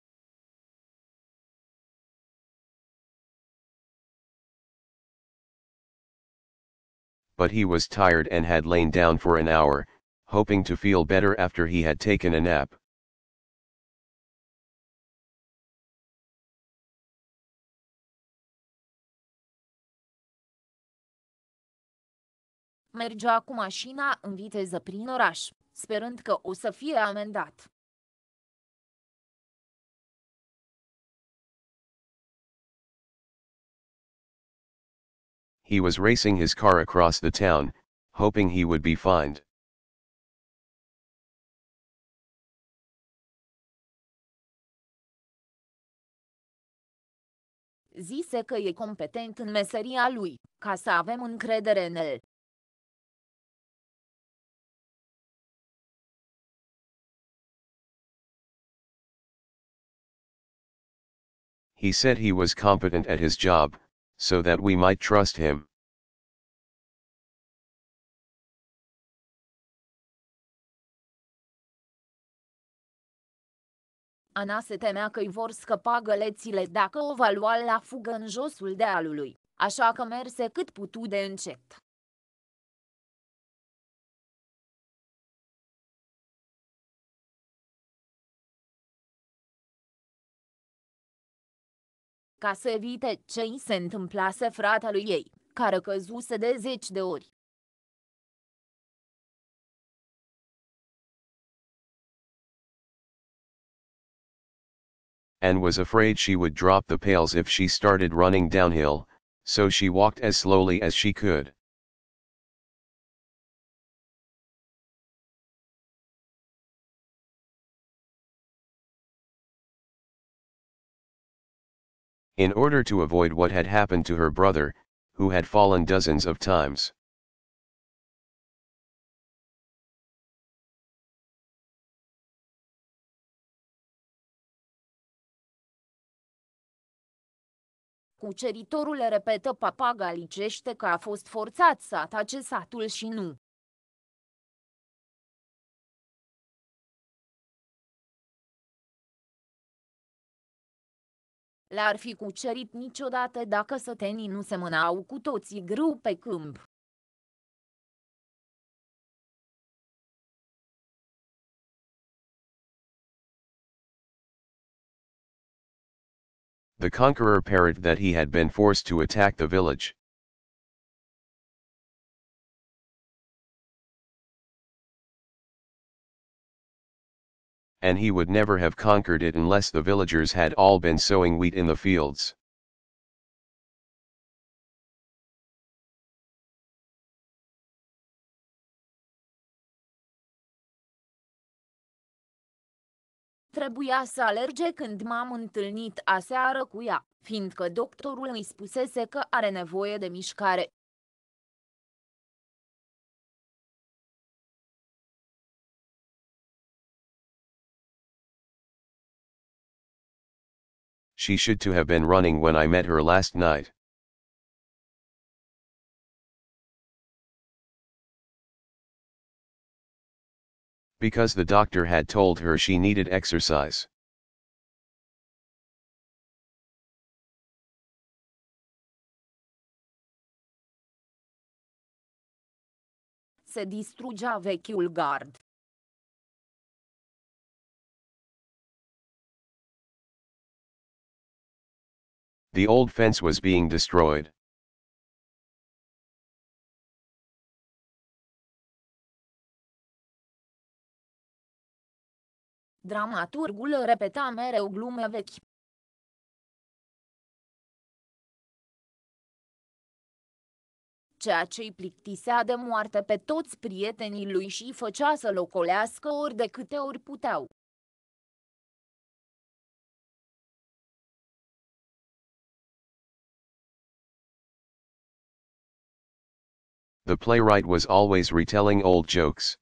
But he was tired and had lain down for an hour, hoping to feel better after he had taken a nap. Mergea cu mașina în viteză prin oraș sperând că o să fie amendat. He was racing his car across the town, hoping he would be fined. Zise că e competent în meseria lui, ca să avem încredere în el. He said he was competent at his job, so that we might trust him. Ana se temea că îi vor scăpa gălețile dacă o va lua la fugă în josul dealului, așa că merse cât putu de încet. Ca să evite ce i se întâmplase fratelui ei, care căzuse de zeci de ori. and was afraid she would drop the pails if she started running downhill, so she walked as slowly as she could. In order to avoid what had happened to her brother, who had fallen dozens of times. Cuceritorul repetă papagalicește că a fost forțat să atace satul și nu. Le-ar fi cucerit niciodată dacă sătenii nu semănau cu toții grâu pe câmp. The conqueror parrot that he had been forced to attack the village. And he would never have conquered it unless the villagers had all been sowing wheat in the fields. Trebuia să alerge când m-am întâlnit aseară cu ea, fiindcă doctorul îi spusese că are nevoie de mișcare. She should to have been running when I met her last night. Because the doctor had told her she needed exercise. Se distrugea vechiul gard. The old fence was being destroyed. Dramaturgul repeta mereu glume vechi. ceea ce îi plictisea de moarte pe toți prietenii lui și îi făcea să locolească ori de câte ori puteau. The playwright was always retelling old jokes.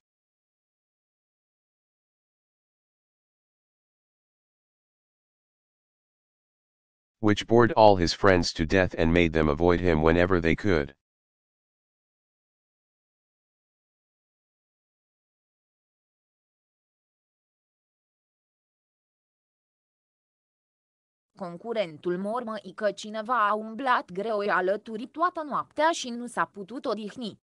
Which bored all his friends to death and made them avoid him whenever they could. Concurentul mormă că cineva a umblat greu alături toată noaptea și nu s-a putut odihni.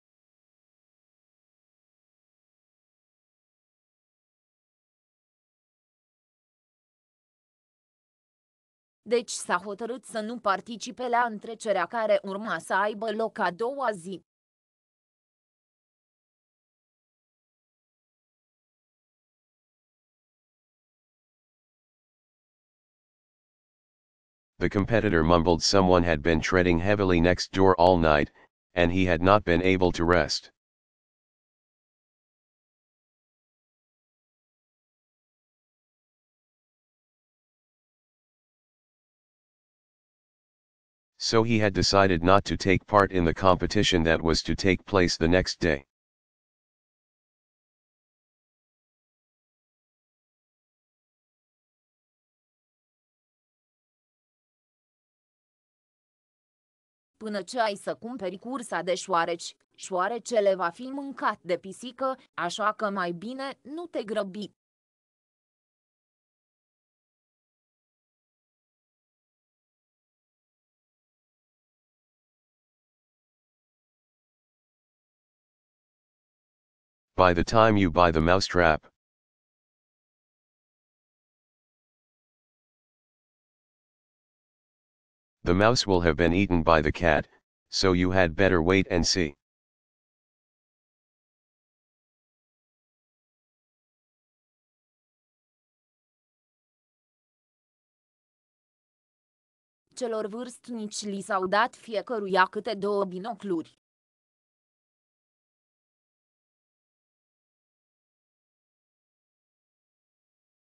Deci s-a hotărât să nu participe la întrecerea care urma să aibă loc a doua zi. The competitor mumbled someone had been treading heavily next door all night, and he had not been able to rest. So he had decided not to take part in the competition that was to take place the next day. Până ce ai să cumperi cursa de șoareci, șoarecele va fi mâncat de pisică, așa că mai bine nu te grăbi. By the time you buy the mousetrap, The mouse will have been eaten by the cat, so you had better wait and see. Celor vârstnici li s-au dat fiecăruia câte două binocluri.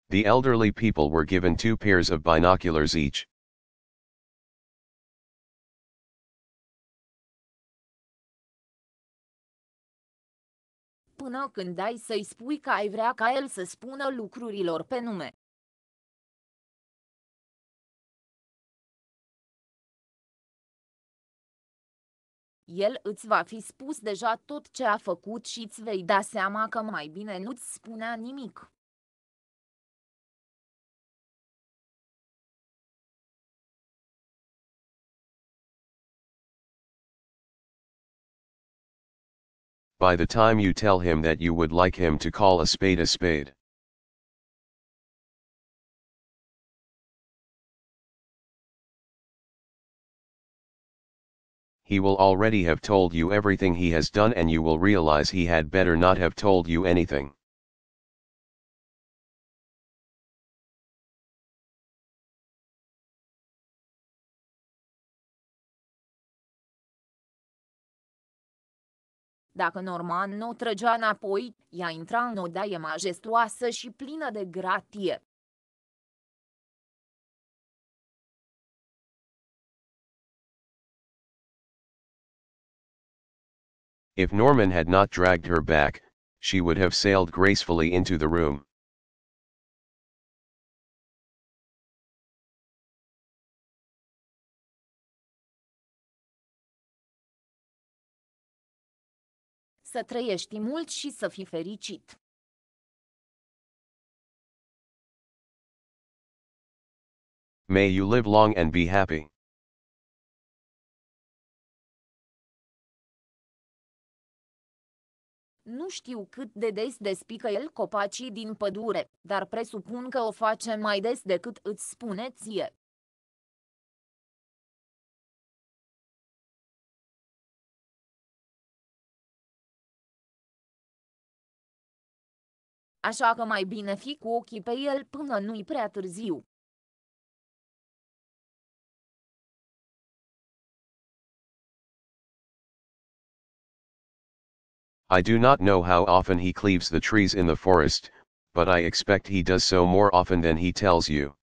The elderly people were given two pairs of binoculars each. Până când ai să-i spui că ai vrea ca el să spună lucrurilor pe nume. El îți va fi spus deja tot ce a făcut și îți vei da seama că mai bine nu-ți spunea nimic. By the time you tell him that you would like him to call a spade a spade. He will already have told you everything he has done and you will realize he had better not have told you anything. Dacă Norman nu trăgea înapoi, ea intra în odaie majestoasă și plină de gratie. If Norman had not dragged her back, she would have sailed gracefully into the room. Să trăiești mult și să fii fericit. May you live long and be happy. Nu știu cât de des despică el copacii din pădure, dar presupun că o face mai des decât îți spune ție. Așa că mai bine fi cu ochii pe el până nu-i prea târziu. I do not know how often he cleaves the trees in the forest, but I expect he does so more often than he tells you.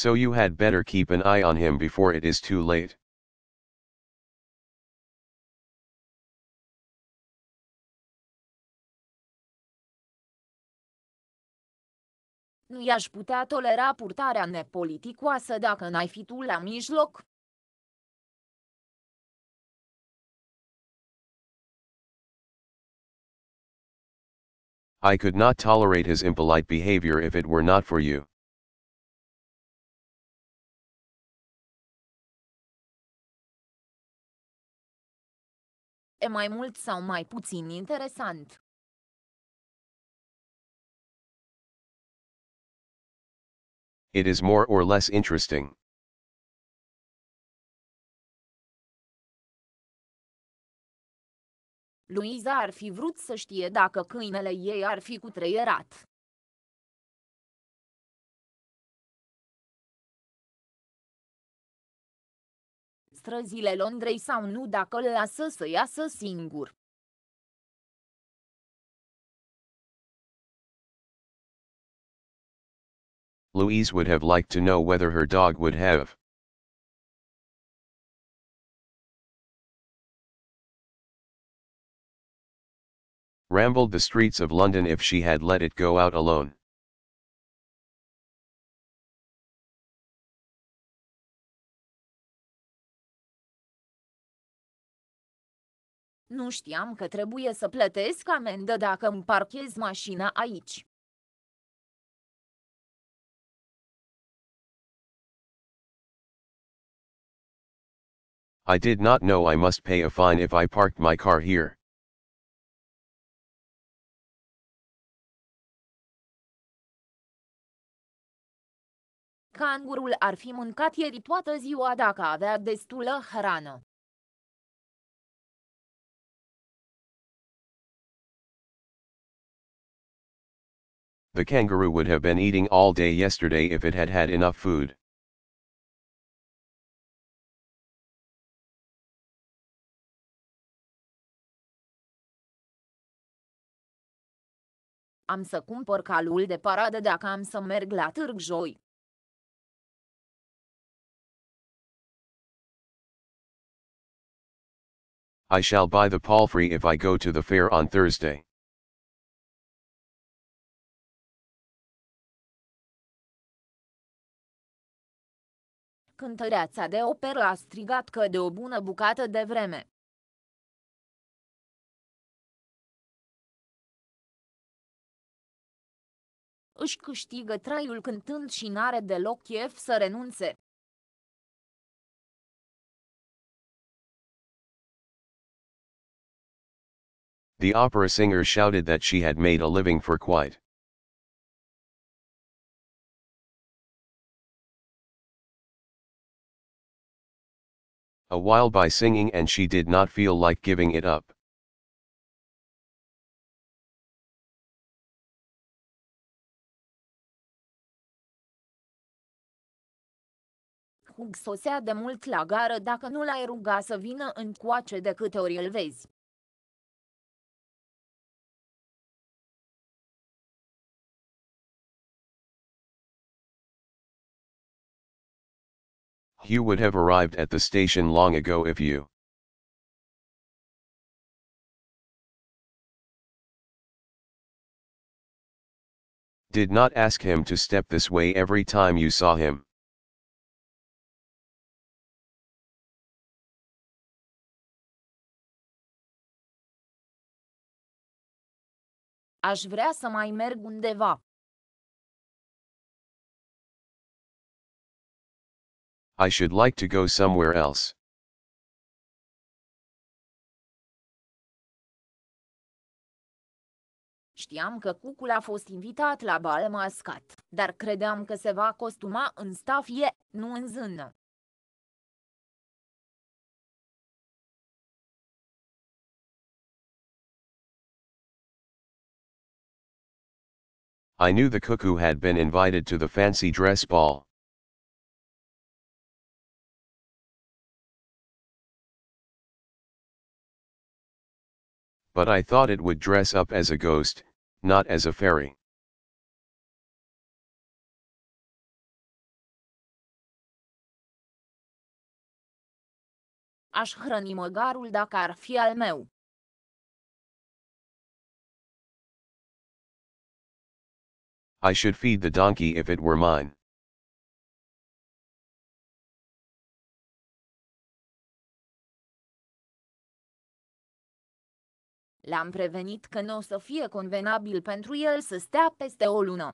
So you had better keep an eye on him before it is too late. Nu i-aș putea tolera purtarea nepoliticoasă dacă n-ai fi tu la mijloc? I could not tolerate his impolite behavior if it were not for you. E mai mult sau mai puțin interesant? It is more or less interesting. Luiza ar fi vrut să știe dacă câinele ei ar fi cutreierat. Străzile Londrei sau nu dacă îl lasă să iasă singur. Louise would have liked to know whether her dog would have. Rambled the streets of London if she had let it go out alone. Nu știam că trebuie să plătesc amendă dacă îmi parchez mașina aici. I did not know I must pay a fine if I parked my car here. Cangurul ar fi mâncat ieri toată ziua dacă avea destulă hrană. The kangaroo would have been eating all day yesterday if it had had enough food. Am să cumpăr calul de paradă dacă am să merg la târg joi. I shall buy the palfrey if I go to the fair on Thursday. Cântăreața de operă a strigat că de o bună bucată de vreme. Își câștigă traiul cântând și n-are deloc chef să renunțe. The opera singer shouted that she had made a living for quite. A while by singing and she did not feel like giving it up. Hug sosea de mult la gară dacă nu l-ai ruga să vină încoace de câte ori îl vezi. Hugh would have arrived at the station long ago if you. Did not ask him to step this way every time you saw him. Aș vrea să mai merg undeva. I should like to go somewhere else. Știam că cucul a fost invitat la bal mascat, dar credeam că se va costuma în stafie, nu în zână. I knew the cuckoo had been invited to the fancy dress ball. but I thought it would dress up as a ghost, not as a fairy. Aș hrăni măgarul dacă ar fi al meu. I should feed the donkey if it were mine. L-am prevenit că nu o să fie convenabil pentru el să stea peste o lună.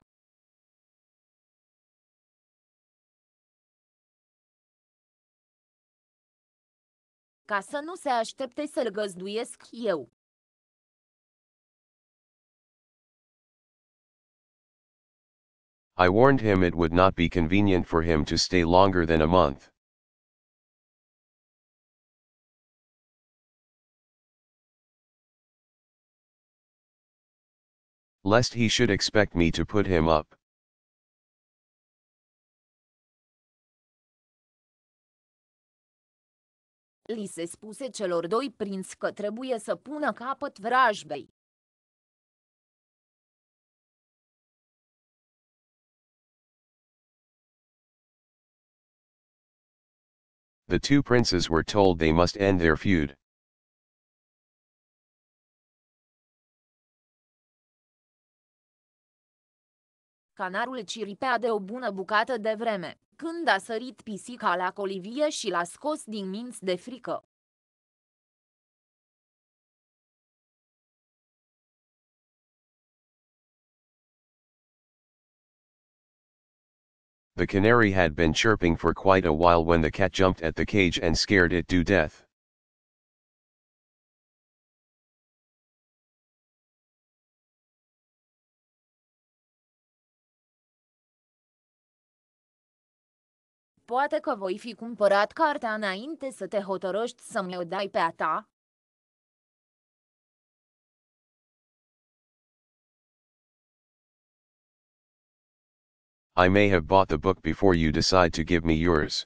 Ca să nu se aștepte să-l găzduiesc eu. I warned him it would not be convenient for him to stay longer than a month. Lest he should expect me to put him up. Li se spuse celor doi prinți că trebuie să pună capăt vrajbei. The two princes were told they must end their feud. Canarul ciripea de o bună bucată de vreme, când a sărit pisica la colivie și l-a scos din minți de frică. The canary had been chirping for quite a while when the cat jumped at the cage and scared it to death. Poate că voi fi cumpărat cartea înainte să te hotărăști să-mi o dai pe a ta? I may have bought the book before you decide to give me yours.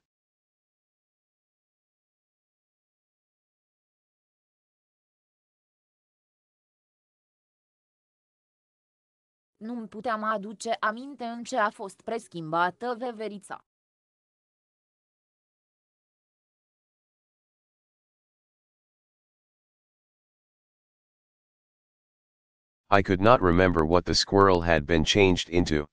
Nu-mi puteam aduce aminte în ce a fost preschimbată veverița. I could not remember what the squirrel had been changed into.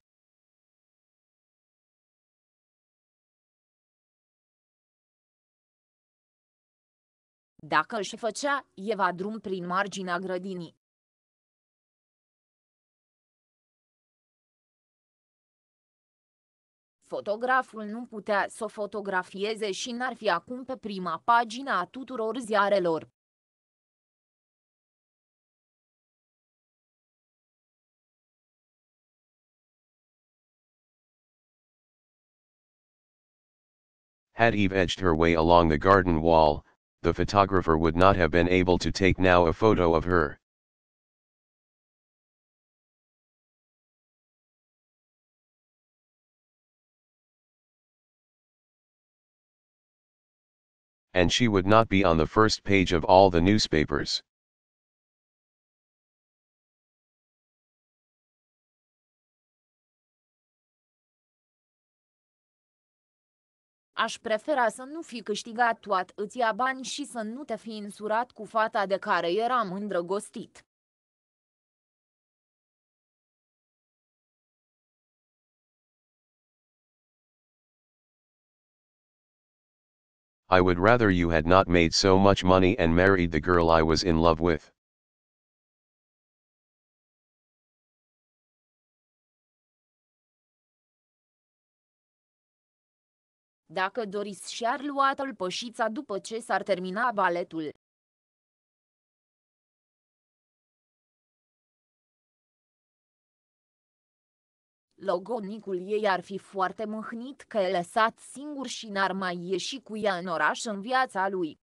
Dacă își făcea Eva drum prin marginea grădinii. Fotograful nu putea să o fotografieze și n-ar fi acum pe prima pagina a tuturor ziarelor. Had Eve edged her way along the garden wall, the photographer would not have been able to take now a photo of her. And she would not be on the first page of all the newspapers. Aș prefera să nu fi câștigat toat îția bani și să nu te fi însurat cu fata de care eram îndrăgostit. I would rather you had not made so much money and married the girl I was in love with. Dacă Doris și-ar lua tălpășița după ce s-ar termina baletul. Logonicul ei ar fi foarte mâhnit că e lăsat singur și n-ar mai ieși cu ea în oraș în viața lui.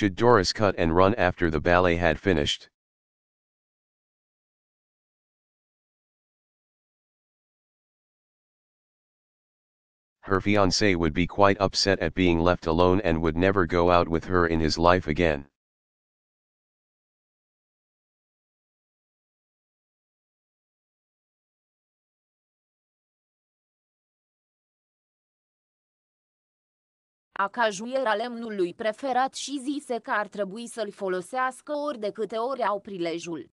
Should Doris cut and run after the ballet had finished? Her fiancé would be quite upset at being left alone and would never go out with her in his life again. Acajul era lemnul preferat și zise că ar trebui să-l folosească ori de câte ori au prilejul.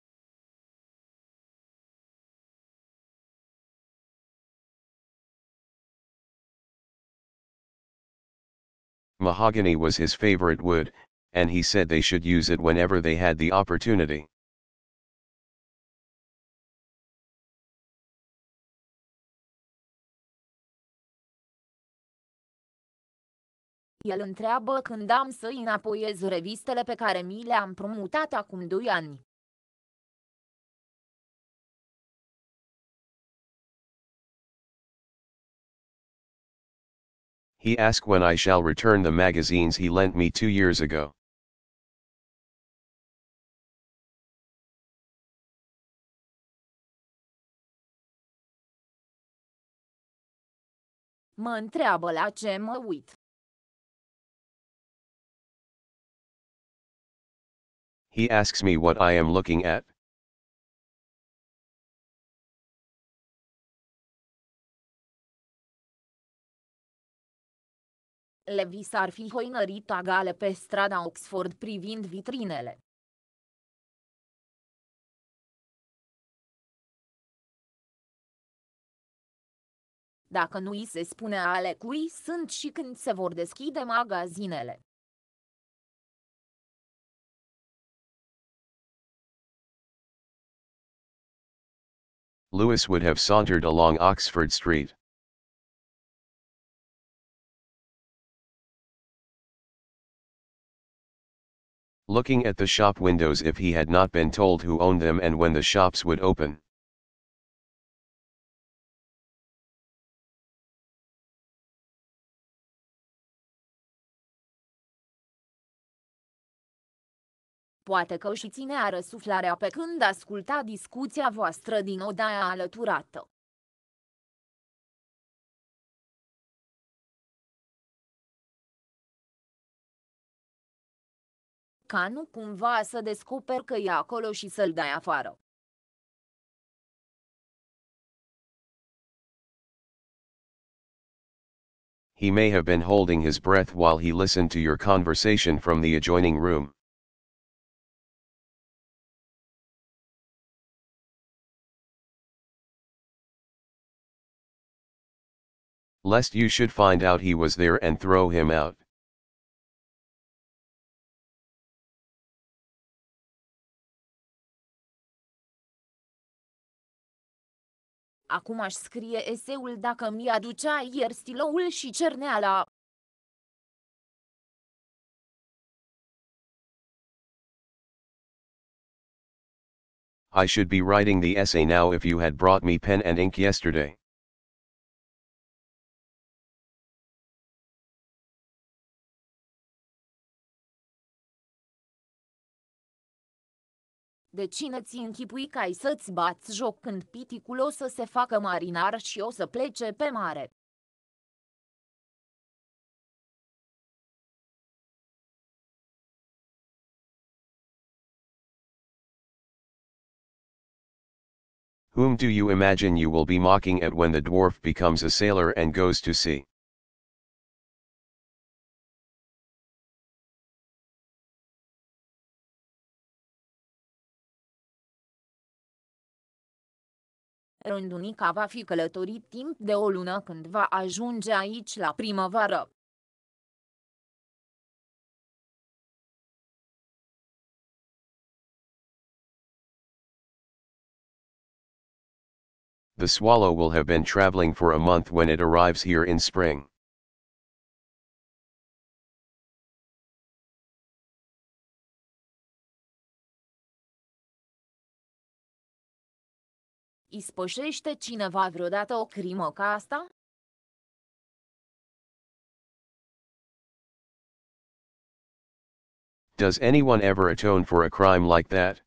Mahogany was his favorite wood, and he said they should use it whenever they had the opportunity. El întreabă când am să înapoiez revistele pe care mi le-am promutat acum 2 ani. He asked when I shall return the magazines he lent me two years ago. Mă întreabă la ce mă uit. He asks me what I am looking at. Levis ar fi hoinărit agale pe strada Oxford privind vitrinele. Dacă nu îi se spune ale cui sunt și când se vor deschide magazinele. Lewis would have sauntered along Oxford Street. Looking at the shop windows if he had not been told who owned them and when the shops would open. Poate că și ținea răsuflarea pe când asculta discuția voastră din odaia alăturată. Ca nu cumva să descoper că e acolo și să-l dai afară. He may have been holding his breath while he listened to your conversation from the adjoining room. Lest you should find out he was there and throw him out. Acum aș scrie eseul dacă mi aducea ieri stiloul și cerneala. I should be writing the essay now if you had brought me pen and ink yesterday. De cine ți închipui că ai să-ți bați joc când piticul o să se facă marinar și o să plece pe mare? Whom do you imagine you will be mocking at when the dwarf becomes a sailor and goes to sea? Rândunica va fi călătorit timp de o lună când va ajunge aici la primăvară. The swallow will have been traveling for a month when it arrives here in spring. Ispășește cineva vreodată o crimă ca asta? Does anyone ever atone for a crime like that?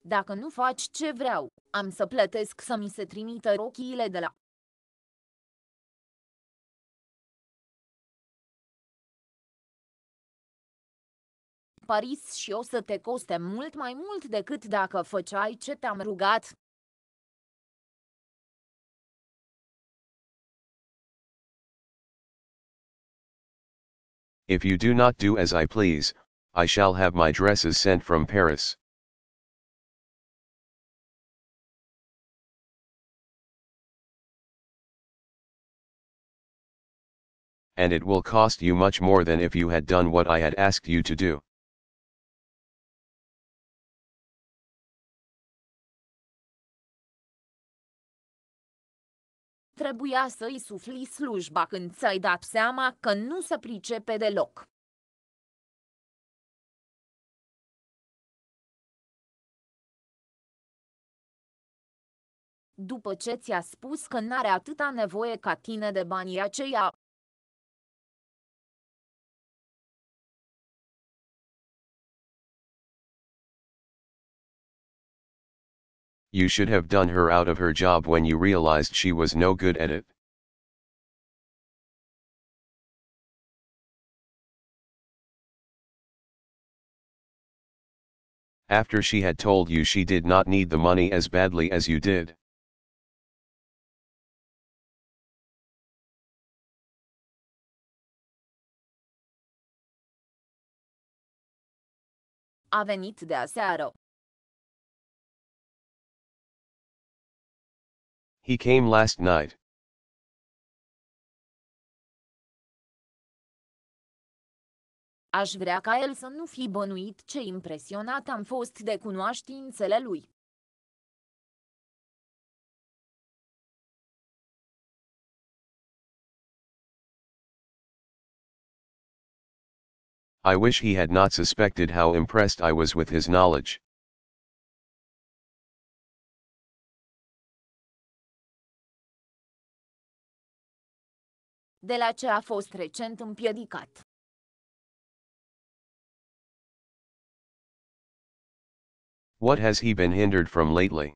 Dacă nu faci ce vreau, am să plătesc să mi se trimită rochiile de la Paris și o să te coste mult mai mult decât dacă făceai ce te-am rugat. If you do not do as I please, I shall have my dresses sent from Paris. And it will cost you much more than if you had done what I had asked you to do. Trebuia să-i sufli slujba când ți-ai dat seama că nu se pricepe deloc. După ce ți-a spus că n-are atâta nevoie ca tine de banii aceia, You should have done her out of her job when you realized she was no good at it. After she had told you she did not need the money as badly as you did. a venit de aseară. He came last night. Aș vrea ca el să nu fi bănuit ce impresionat am fost de cunoaștințele lui. I wish he had not suspected how impressed I was with his knowledge. De la ce a fost recent împiedicat. What has he been hindered from lately?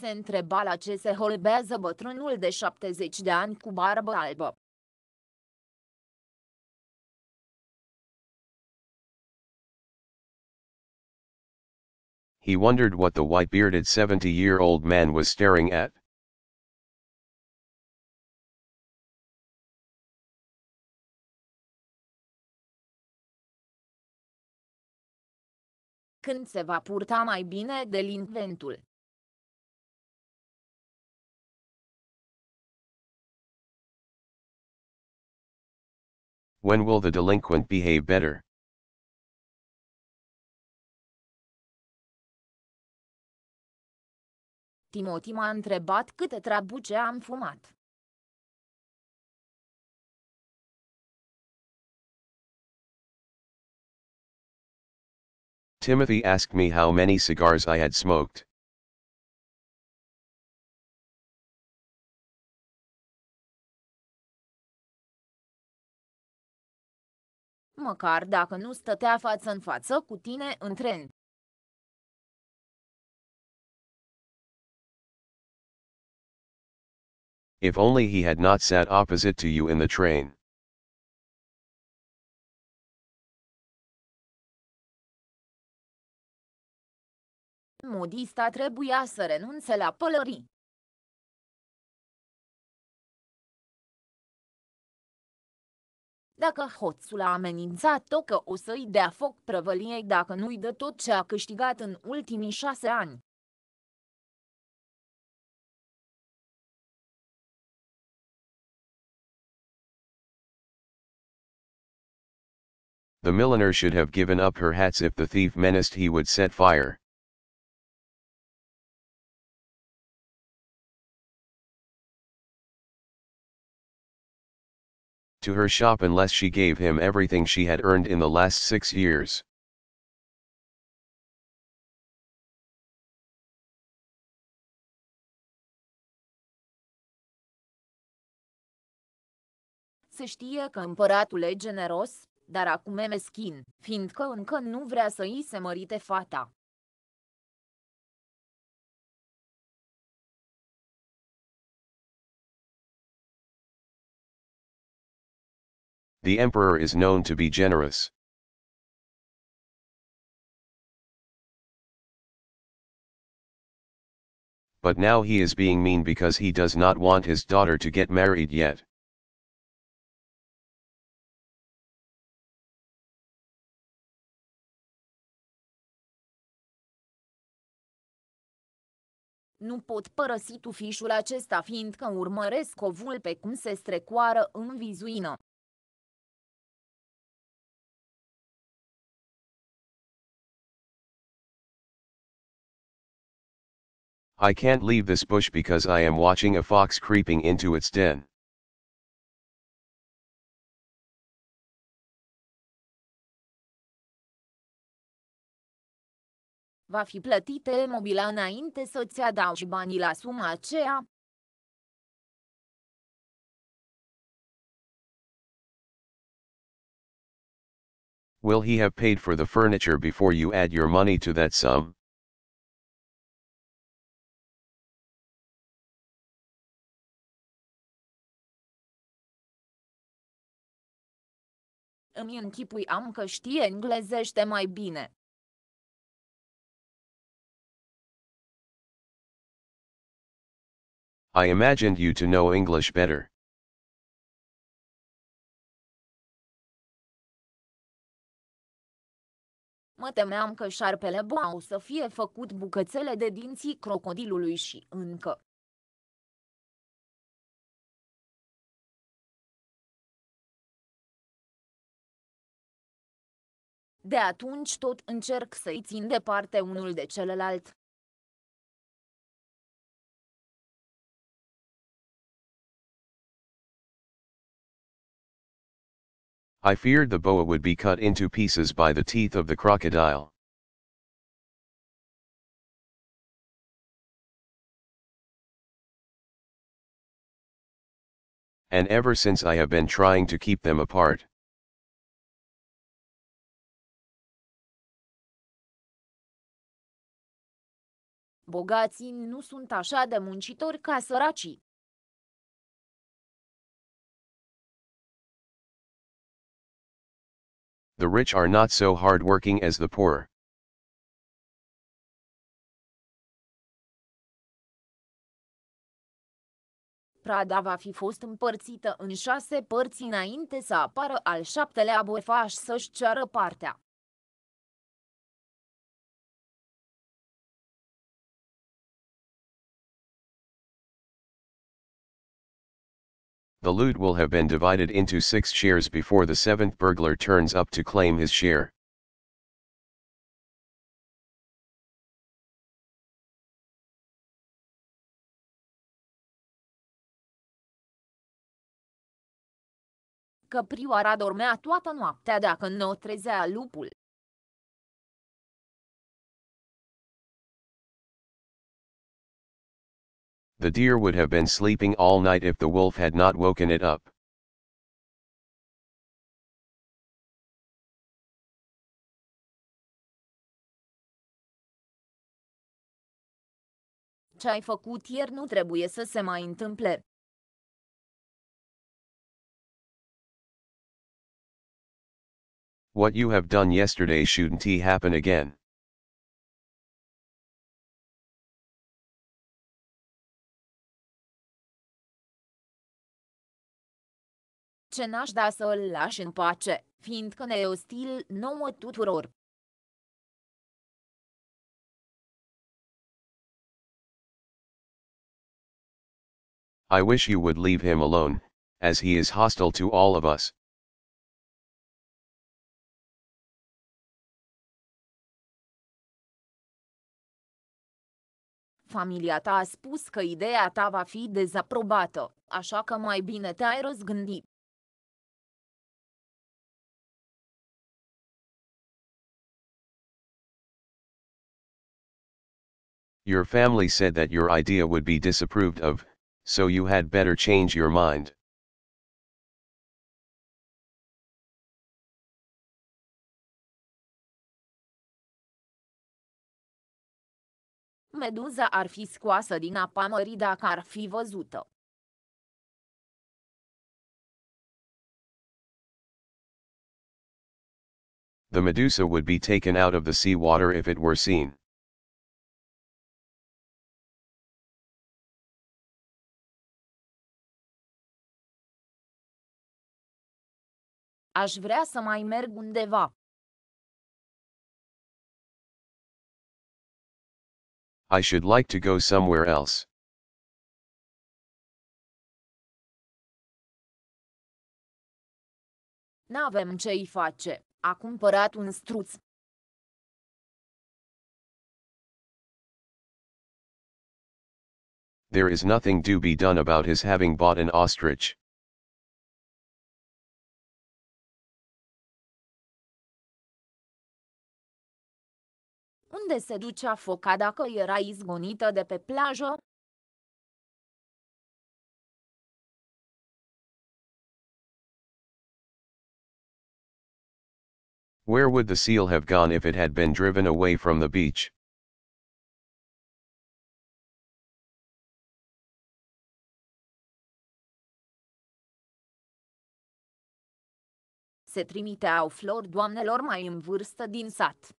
Se întreba la ce se holbează bătrânul de 70 de ani cu barbă albă. He wondered what the white-bearded 70-year-old man was staring at. Când se va purta mai bine delinventul. When will the delinquent behave better? Timothy m-a întrebat câte trabuce am fumat. Timothy asked me how many cigars I had smoked. Măcar dacă nu stătea față în față cu tine în tren. If only he had not sat opposite to you in the train. Modista trebuia să renunțe la pălării. Dacă hoțul a amenințat-o că o să-i dea foc prăvăliei dacă nu-i dă tot ce a câștigat în ultimii șase ani. The milliner should have given up her hats if the thief menaced he would set fire. To her shop unless she gave him everything she had earned in the last six years. Se știe că împăratul e generos, dar acum e meschin, fiindcă încă nu vrea să îi se mărite fata. The emperor is known to be generous. But now he is being mean because he does not want his daughter to get married yet. Nu pot părăsi tufișul acesta fiindcă urmăresc o vulpe cum se strecoară în vizuină. I can't leave this bush because I am watching a fox creeping into its den. Va fi plătit mobila înainte să-ți adaugi banii la suma aceea? Will he have paid for the furniture before you add your money to that sum? Îmi închipui am că știe englezește mai bine. I imagined you to know English better. Mă temeam că șarpele Boau să fie făcut bucățele de dinții crocodilului și încă. De atunci tot încerc să-i țin departe unul de celălalt. I feared the boa would be cut into pieces by the teeth of the crocodile. And ever since I have been trying to keep them apart. Bogații nu sunt așa de muncitori ca săracii. The rich are not so hard-working as the poor. Prada va fi fost împărțită în șase părți înainte să apară al șaptelea bofaș să-și ceară partea. The loot will have been divided into six shares before the seventh burglar turns up to claim his share. Căprioara dormea toată noaptea dacă nu o trezea lupul. The deer would have been sleeping all night if the wolf had not woken it up. Ce ai făcut ieri nu trebuie să se mai întâmple. What you have done yesterday shouldn't happen again. Ce n-aș da să îl lași în pace, fiindcă ne e ostil nouă tuturor. I wish you would leave him alone, as he is hostile to all of us. Familia ta a spus că ideea ta va fi dezaprobată, așa că mai bine te-ai răzgândit. Your family said that your idea would be disapproved of, so you had better change your mind. Meduza ar fi scoasă din apa mării dacă ar fi văzută. The medusa would be taken out of the sea water if it were seen. Aș vrea să mai merg undeva. I should like to go somewhere else. N-avem ce-i face. A cumpărat un struț. There is nothing to be done about his having bought an ostrich. Unde se ducea foca dacă era izgonită de pe plajă? Where would the seal have gone if it had been driven away from the beach? Se trimiteau flori doamnelor mai în vârstă din sat.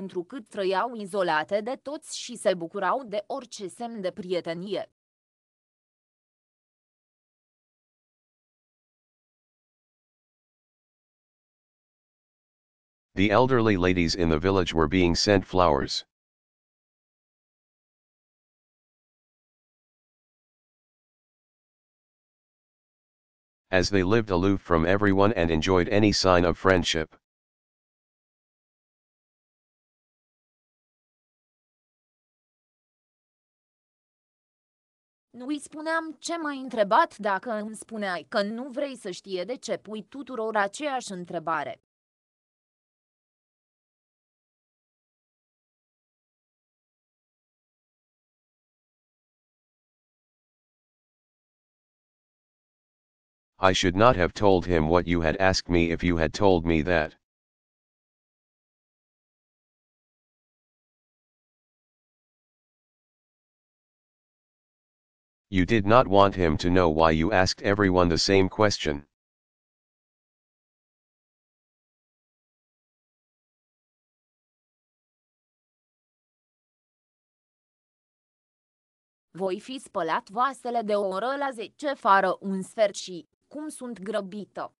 Întrucât trăiau izolate de toți și se bucurau de orice semn de prietenie. The elderly ladies in the village were being sent flowers. As they lived aloof from everyone and enjoyed any sign of friendship. Îi spuneam ce m-ai întrebat dacă îmi spuneai că nu vrei să știe de ce pui tuturor aceeași întrebare. I should not have told him what you had asked me if you had told me that. You did not want him to know why you asked everyone the same question. Voi fi spălat vasele de o oră la 10 fară un sfert și, cum sunt grăbită.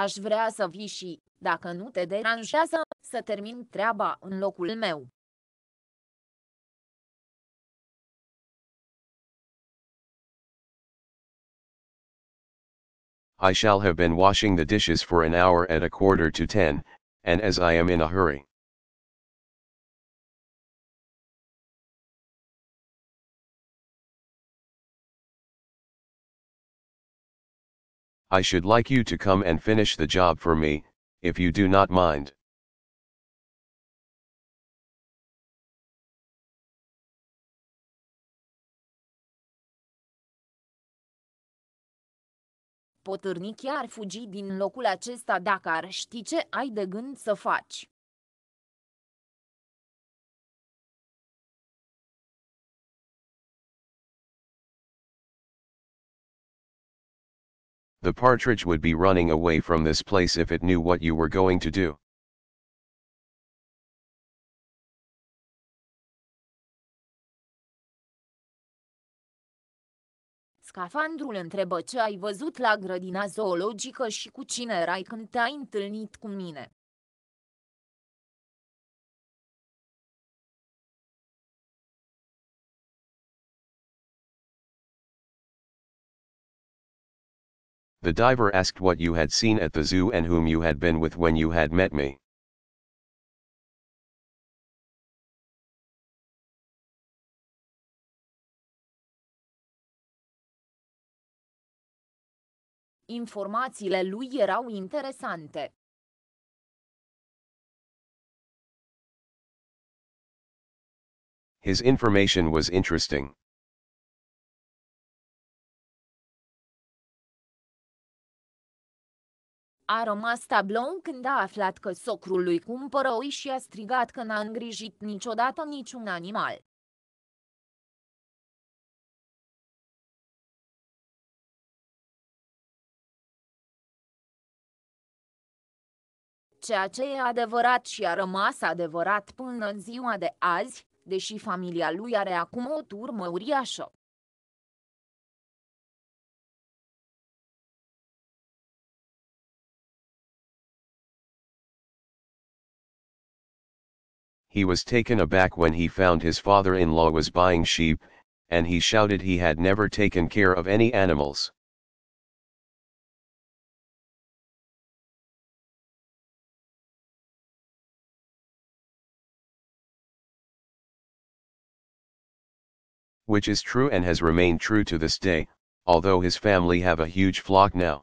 Aș vrea să vii și, dacă nu te deranjează, să termin treaba în locul meu. I shall have been washing the dishes for an hour at a quarter to ten, and as I am in a hurry. I should like you to come and finish the job for me, if you do not mind. Potârnic ar fugi din locul acesta dacă ar ști ce ai de gând să faci. The partridge would be running away from this place if it knew what you were going to do. Scafandrul întrebă ce ai văzut la grădina zoologică și cu cine erai când te-ai întâlnit cu mine. The diver asked what you had seen at the zoo and whom you had been with when you had met me. Informațiile lui erau interesante. His information was interesting. A rămas tablou când a aflat că socrul lui cumpără oi și a strigat că n-a îngrijit niciodată niciun animal. Ceea ce e adevărat și a rămas adevărat până în ziua de azi, deși familia lui are acum o turmă uriașă. He was taken aback when he found his father-in-law was buying sheep, and he shouted he had never taken care of any animals. Which is true and has remained true to this day, although his family have a huge flock now.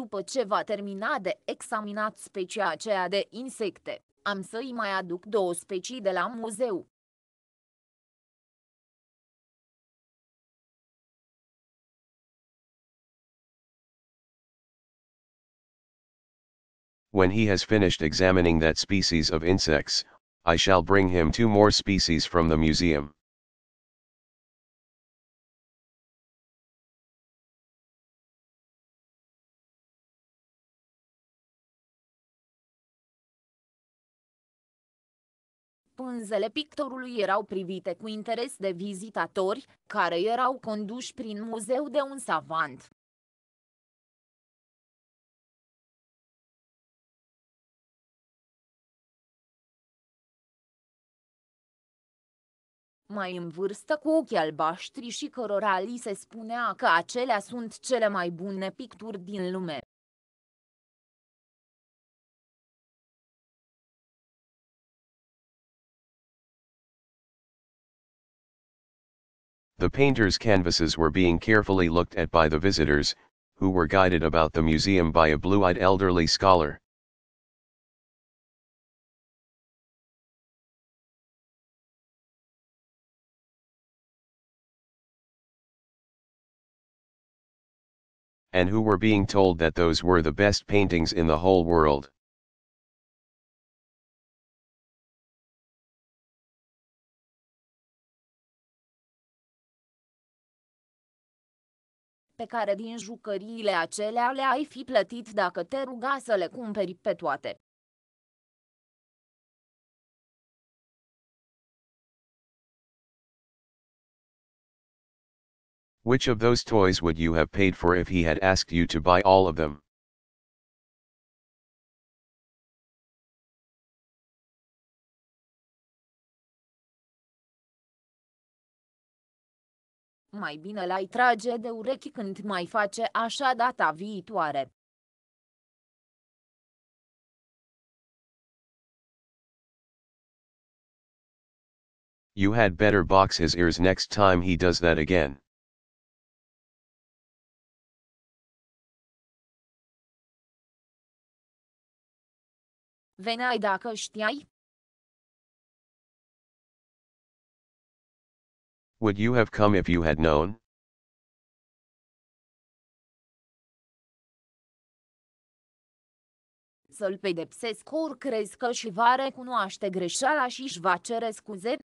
După ce va termina de examinat specia aceea de insecte, am să-i mai aduc două specii de la muzeu. When he has finished examining that species of insects, I shall bring him two more species from the museum. Pânzele pictorului erau privite cu interes de vizitatori, care erau conduși prin muzeu de un savant. mai în vârstă cu ochii albaștri și cărora li se spunea că acelea sunt cele mai bune picturi din lume. The painter's canvases were being carefully looked at by the visitors, who were guided about the museum by a blue-eyed elderly scholar. And who were being told that those were the best paintings in the whole world. Care din jucăriile acelea le-ai fi plătit dacă te ruga să le cumperi pe toate. Which of those toys would you have paid for if he had asked you to buy all of them? Mai bine l-ai trage de urechi când mai face așa data viitoare. You had better box his ears next time he does that again. Veneai dacă știai? Would you have come if you had known? Să-l pedepsesc ori crezi că și va recunoaște greșeala și își va cere scuze?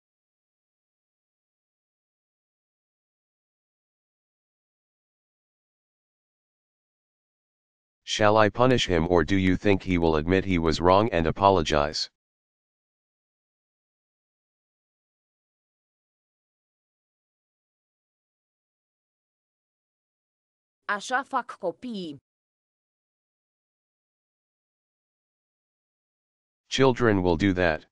Shall I punish him or do you think he will admit he was wrong and apologize? Așa fac copiii. Children will do that.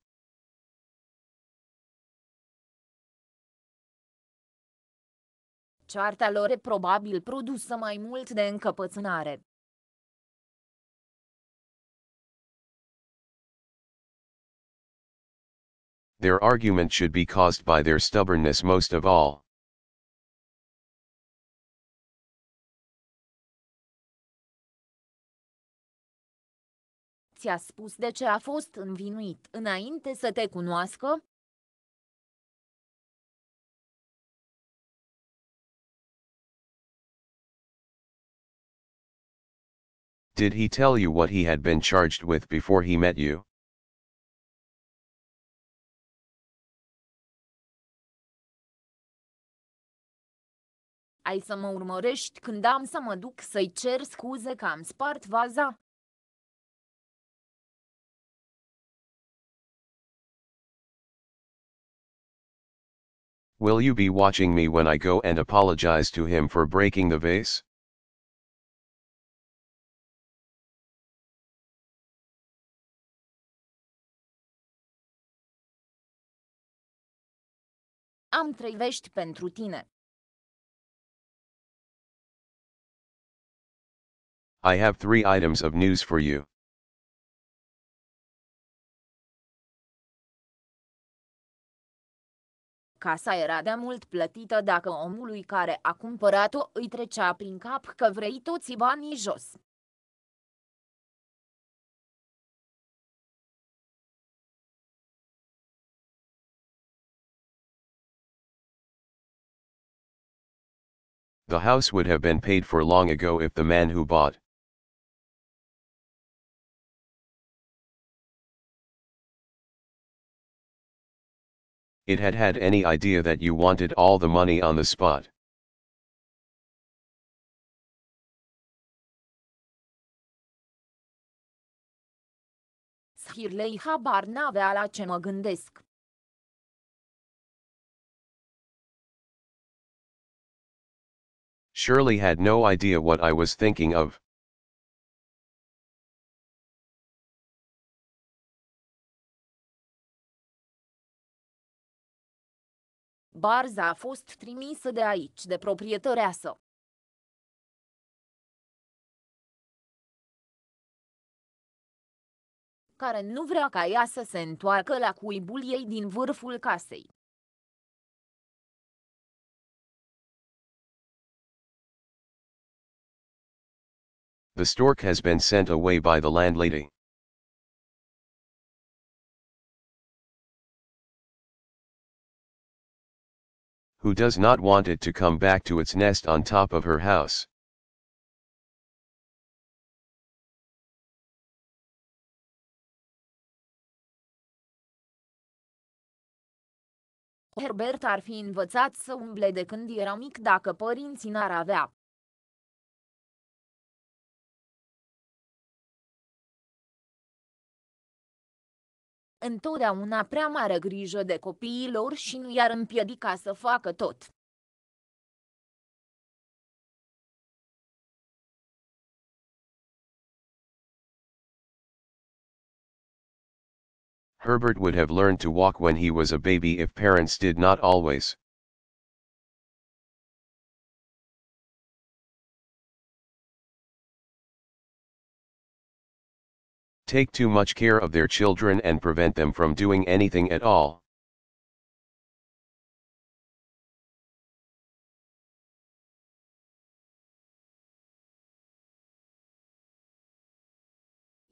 Cearta lor e probabil produsă mai mult de încăpățânare. Their argument should be caused by their stubbornness most of all. Ți-a spus de ce a fost învinuit înainte să te cunoască? Did he tell you what he had been charged with before he met you? Ai să mă urmărești când am să mă duc să-i cer scuze că am spart vaza? Will you be watching me when I go and apologize to him for breaking the vase? Am trei vești pentru tine. I have three items of news for you. Casa era de mult plătită dacă omului care a cumpărat-o îi trecea prin cap că vrei toți banii jos. The house would have been paid for long ago if the man who bought it had had any idea that you wanted all the money on the spot. Shirley habar n-avea la ce mă gândesc. Shirley had no idea what I was thinking of. Barza a fost trimisă de aici de proprietăreasă. care nu vrea ca ea să se întoarcă la cuibul ei din vârful casei. The stork has been sent away by the landlady. Who does not want it to come back to its nest on top of her house? Herbert ar fi învățat să umble de când era mic dacă părinții n-ar avea. Întotdeauna prea mare grijă de copiii lor și nu i-ar împiedica să facă tot. Herbert would have learned to walk when he was a baby if parents did not always. Take too much care of their children and prevent them from doing anything at all.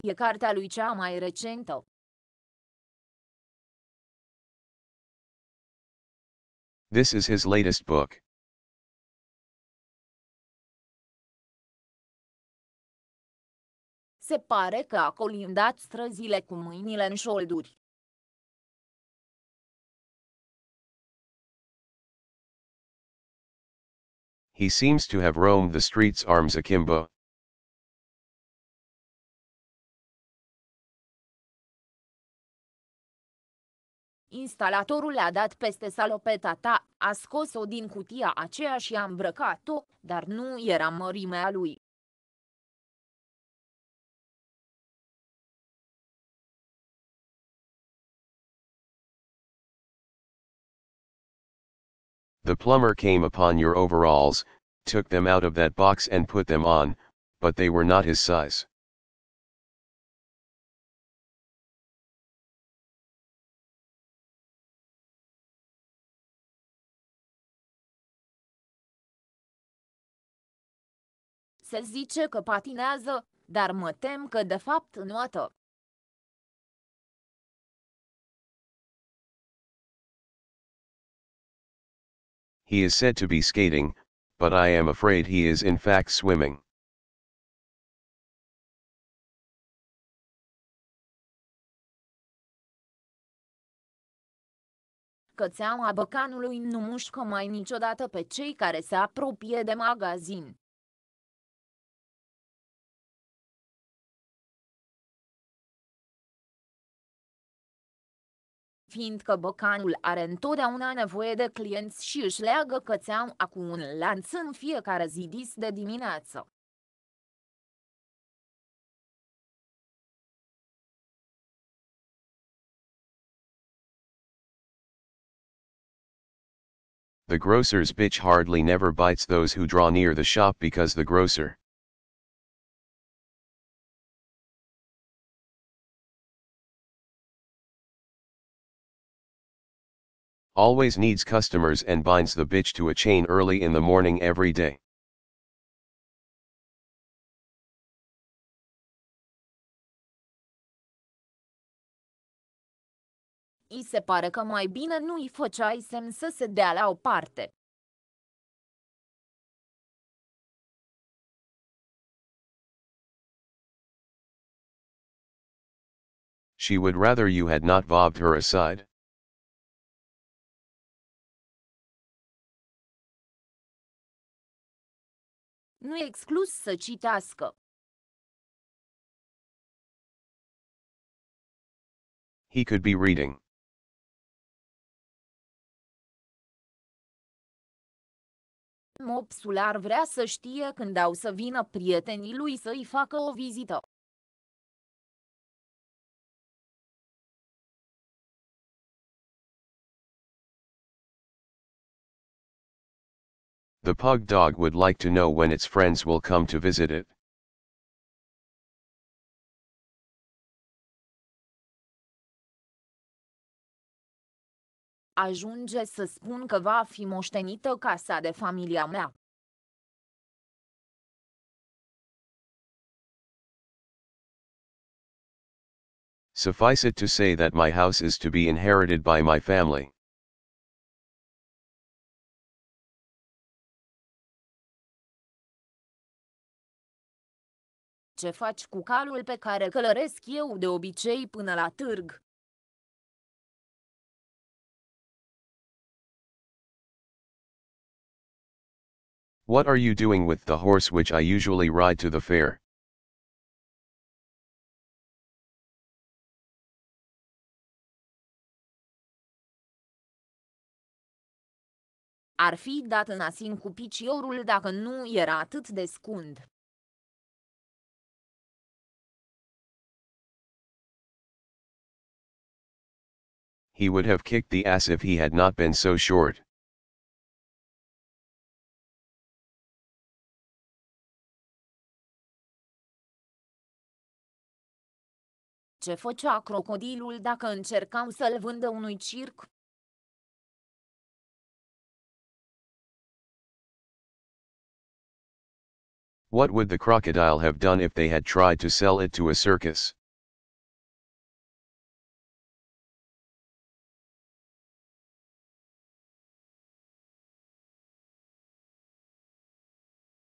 E cartea lui cea mai recentă. This is his latest book. Se pare că a colindat străzile cu mâinile în șolduri. He seems to have roamed the streets arms akimbo. Instalatorul a dat peste salopeta ta, a scos-o din cutia aceea și a îmbrăcat-o, dar nu era mărimea lui. The plumber came upon your overalls, took them out of that box and put them on, but they were not his size. Se zice că patinează, dar mă tem că de fapt înoată. He is said to be skating, but I am afraid he is in fact swimming. Cățeaua băcanului nu mușcă mai niciodată pe cei care se apropie de magazin. Fiindcă băcanul are întotdeauna nevoie de clienți și își leagă cățeaua cu un lanț în fiecare zi dis de dimineață. The grocer's bitch hardly never bites those who draw near the shop because the grocer. Always needs customers and binds the bitch to a chain early in the morning every day. I se pare că mai bine nu îi făceai semn să se dea la o parte. She would rather you had not bobbed her aside. Nu e exclus să citească. He could be reading. Mopsul ar vrea să știe când au să vină prietenii lui să-i facă o vizită. The pug dog would like to know when its friends will come to visit it. Ajunge să spun că va fi moștenită casa de familia mea. Suffice it to say that my house is to be inherited by my family. Ce faci cu calul pe care călăresc eu de obicei până la târg? What are you doing with the horse which I usually ride to the fair? Ar fi dat în asin cu piciorul dacă nu era atât de scund. He would have kicked the ass if he had not been so short. Ce făcea crocodilul dacă încercau să-l vândă unui circ? What would the crocodile have done if they had tried to sell it to a circus?